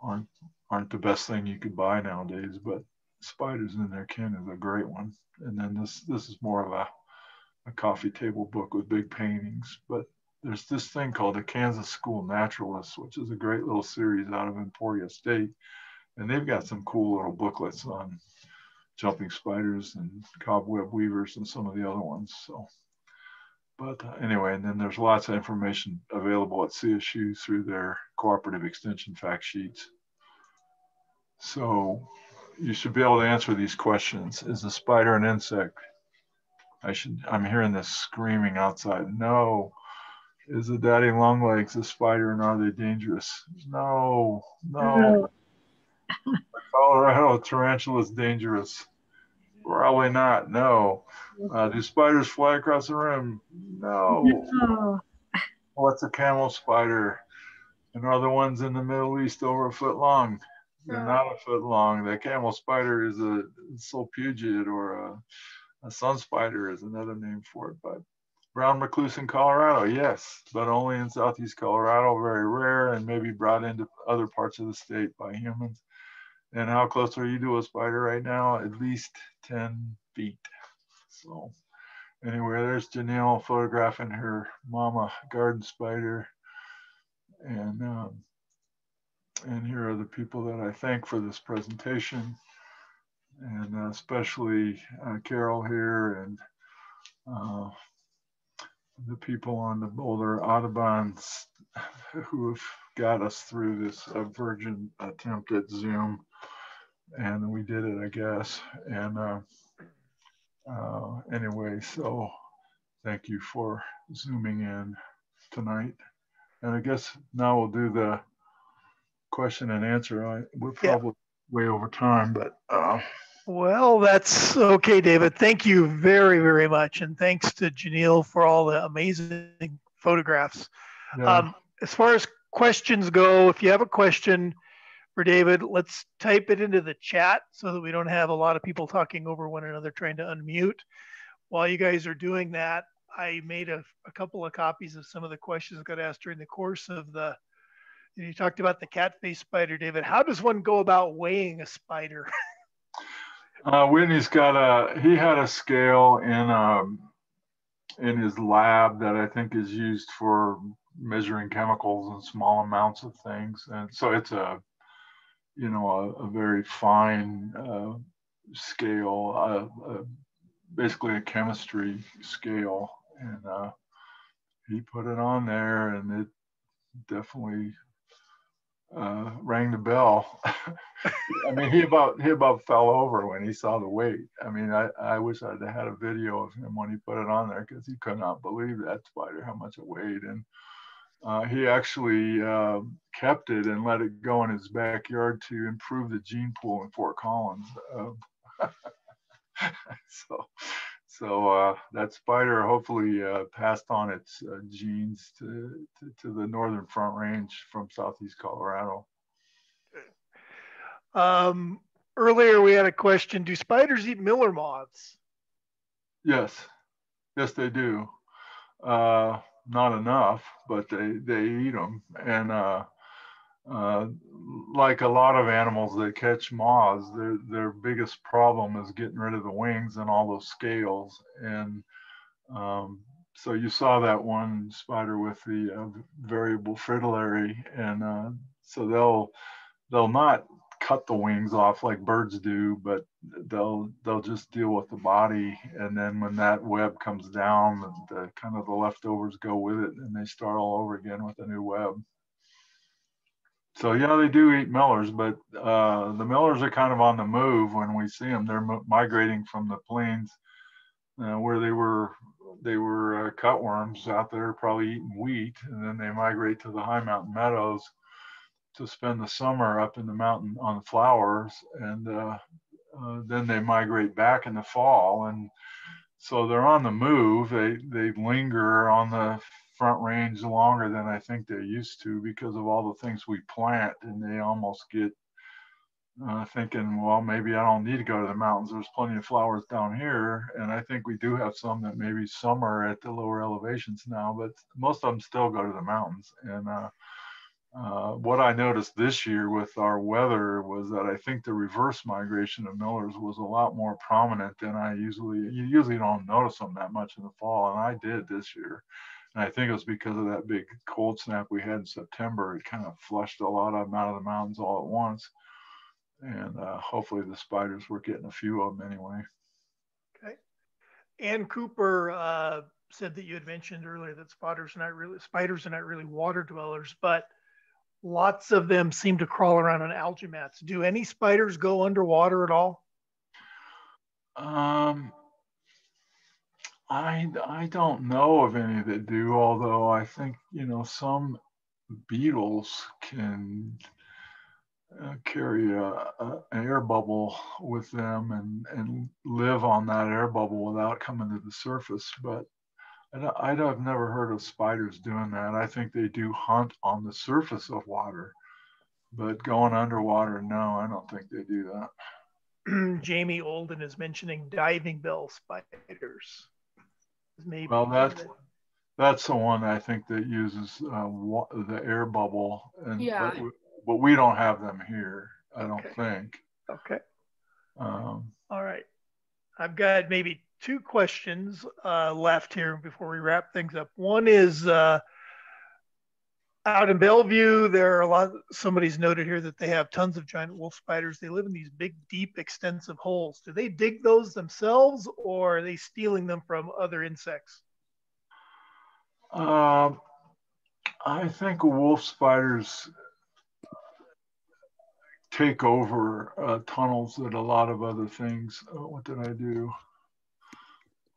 aren't aren't the best thing you could buy nowadays, but Spiders in Their Kin is a great one. And then this this is more of a a coffee table book with big paintings. But there's this thing called the Kansas School Naturalists, which is a great little series out of Emporia State. And they've got some cool little booklets on jumping spiders and cobweb weavers and some of the other ones. So, but uh, anyway, and then there's lots of information available at CSU through their cooperative extension fact sheets. So you should be able to answer these questions. Is a spider an insect? I should, I'm hearing this screaming outside. No. Is a daddy longlegs a spider and are they dangerous? No, no. Colorado tarantula is dangerous. Probably not. No. Uh, do spiders fly across the room? No. No. What's a camel spider? And are the ones in the Middle East over a foot long? They're not a foot long. The camel spider is a solpugid or a a sun spider is another name for it, but brown recluse in Colorado, yes, but only in southeast Colorado, very rare, and maybe brought into other parts of the state by humans. And how close are you to a spider right now? At least 10 feet. So anyway, there's Janelle photographing her mama garden spider. And um, and here are the people that I thank for this presentation and uh, especially uh, Carol here and uh, the people on the Boulder Audubons who have got us through this uh, virgin attempt at Zoom. And we did it, I guess. And uh, uh, anyway, so thank you for zooming in tonight. And I guess now we'll do the question and answer. I, we're probably yeah. way over time, but well, that's okay, David. Thank you very, very much. And thanks to Janelle for all the amazing photographs. Yeah. Um, as far as questions go, if you have a question for David, let's type it into the chat so that we don't have a lot of people talking over one another trying to unmute. While you guys are doing that, I made a, a couple of copies of some of the questions got asked during the course of the. You talked about the cat face spider, David. How does one go about weighing a spider? Uh, Whitney's got a, he had a scale in, um, in his lab that I think is used for measuring chemicals and small amounts of things. And so it's a, you know, a, a very fine uh, scale, uh, uh basically a chemistry scale. And uh, he put it on there and it definitely uh, rang the bell. I mean, he about he about fell over when he saw the weight. I mean, I, I wish I'd had a video of him when he put it on there because he could not believe that spider how much it weighed. And uh, he actually uh, kept it and let it go in his backyard to improve the gene pool in Fort Collins. Uh, so so uh, that spider hopefully uh, passed on its uh, genes to, to, to, the northern front range from southeast Colorado. Um, earlier we had a question, do spiders eat miller moths? Yes, yes they do. Not enough, but they, they eat them. And uh, uh, like a lot of animals that catch moths, their their biggest problem is getting rid of the wings and all those scales. And um, so you saw that one spider with the uh, variable fritillary, and uh, so they'll they'll not cut the wings off like birds do, but they'll they'll just deal with the body, and then when that web comes down, the kind of the leftovers go with it, and they start all over again with a new web so yeah, they do eat millers, but uh, the millers are kind of on the move when we see them. They're migrating from the plains uh, where they were they were uh, cutworms out there, probably eating wheat, and then they migrate to the high mountain meadows to spend the summer up in the mountain on flowers, and uh, then they migrate back in the fall. And so they're on the move. They they linger on the front range longer than I think they used to because of all the things we plant, and they almost get uh, thinking, well, maybe I don't need to go to the mountains. There's plenty of flowers down here, and I think we do have some that maybe some are at the lower elevations now, but most of them still go to the mountains. And uh, uh, what I noticed this year with our weather was that I think the reverse migration of millers was a lot more prominent than I usually. You usually don't notice them that much in the fall, and I did this year. And I think it was because of that big cold snap we had in September. It kind of flushed a lot of them out of the mountains all at once. And uh, hopefully the spiders were getting a few of them anyway. Okay. Ann Cooper uh, said that you had mentioned earlier that spiders are not really spiders are not really water dwellers, but lots of them seem to crawl around on algae mats. Do any spiders go underwater at all? Um, I I don't know of any that do, although I think you know some beetles can uh, carry a, a, an air bubble with them and and live on that air bubble without coming to the surface. But I, have never heard of spiders doing that. I think they do hunt on the surface of water, but going underwater, no, I don't think they do that. Jamie Olden is mentioning diving bell spiders. Maybe well, that's that's the one I think that uses uh, the air bubble, and yeah. but, but, we don't have them here. I don't okay. think. Okay. Um, All right. I've got maybe two questions uh, left here before we wrap things up. One is uh, out in Bellevue, there are a lot. Somebody's noted here that they have tons of giant wolf spiders. They live in these big, deep, extensive holes. Do they dig those themselves, or are they stealing them from other insects? Um, I think wolf spiders take over uh, tunnels that a lot of other things. Oh, what did I do?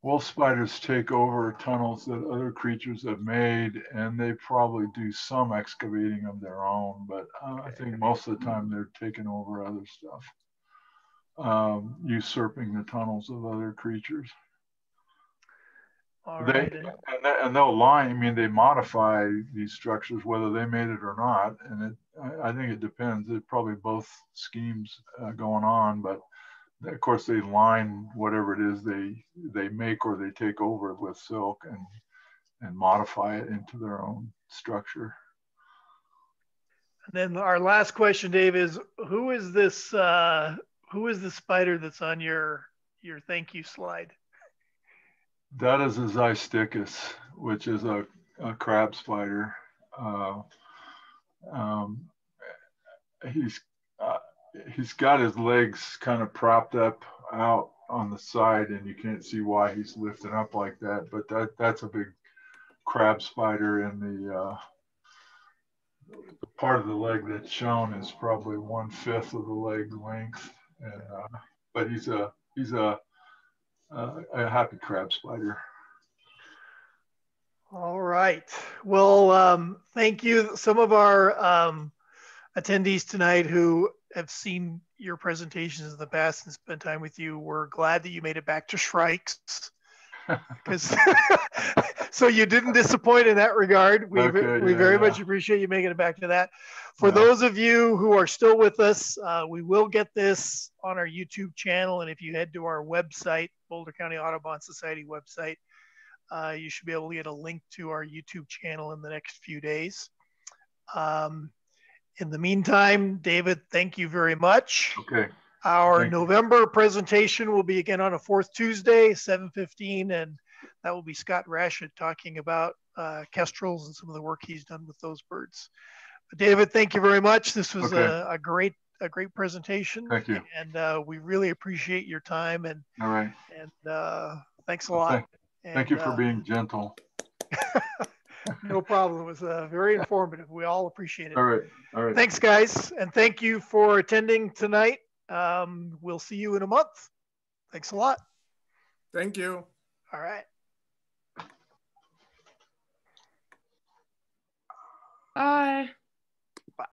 Wolf spiders take over tunnels that other creatures have made, and they probably do some excavating of their own. But uh, I think most of the time they're taking over other stuff, um, usurping the tunnels of other creatures. All they, right. and, they, and they'll line. I mean, they modify these structures whether they made it or not, and it. I, I think it depends. There's probably both schemes uh, going on, but of course they line whatever it is they they make or they take over with silk and and modify it into their own structure. And then our last question dave is who is this uh who is the spider that's on your your thank you slide? That is a xysticus which is a, a crab spider. Uh, um, he's he's got his legs kind of propped up out on the side and you can't see why he's lifting up like that but that that's a big crab spider in the uh, part of the leg that's shown is probably one fifth of the leg length and uh, but he's a he's a a, a happy crab spider. All right. Well um, thank you. Some of our um, attendees tonight who have seen your presentations in the past and spent time with you. We're glad that you made it back to Shrikes. because so you didn't disappoint in that regard. We, okay, we yeah, very yeah. much appreciate you making it back to that. For Yeah. those of you who are still with us, uh, we will get this on our YouTube channel. And if you head to our website, Boulder County Audubon Society website, uh, you should be able to get a link to our YouTube channel in the next few days. Um, in the meantime, David, thank you very much. okay Our Thank you. November presentation will be again on a fourth Tuesday, 7:15, and that will be Scott Rashid talking about uh, kestrels and some of the work he's done with those birds. But David, thank you very much. This was Okay. a, a great a great presentation, thank you and uh, we really appreciate your time and all right and uh, thanks a lot. thank, thank you for uh, being gentle no problem. It was uh, very informative. We all appreciate it. all right all right Thanks, guys, and thank you for attending tonight. Um, we'll see you in a month. Thanks a lot. Thank you. All right. Bye.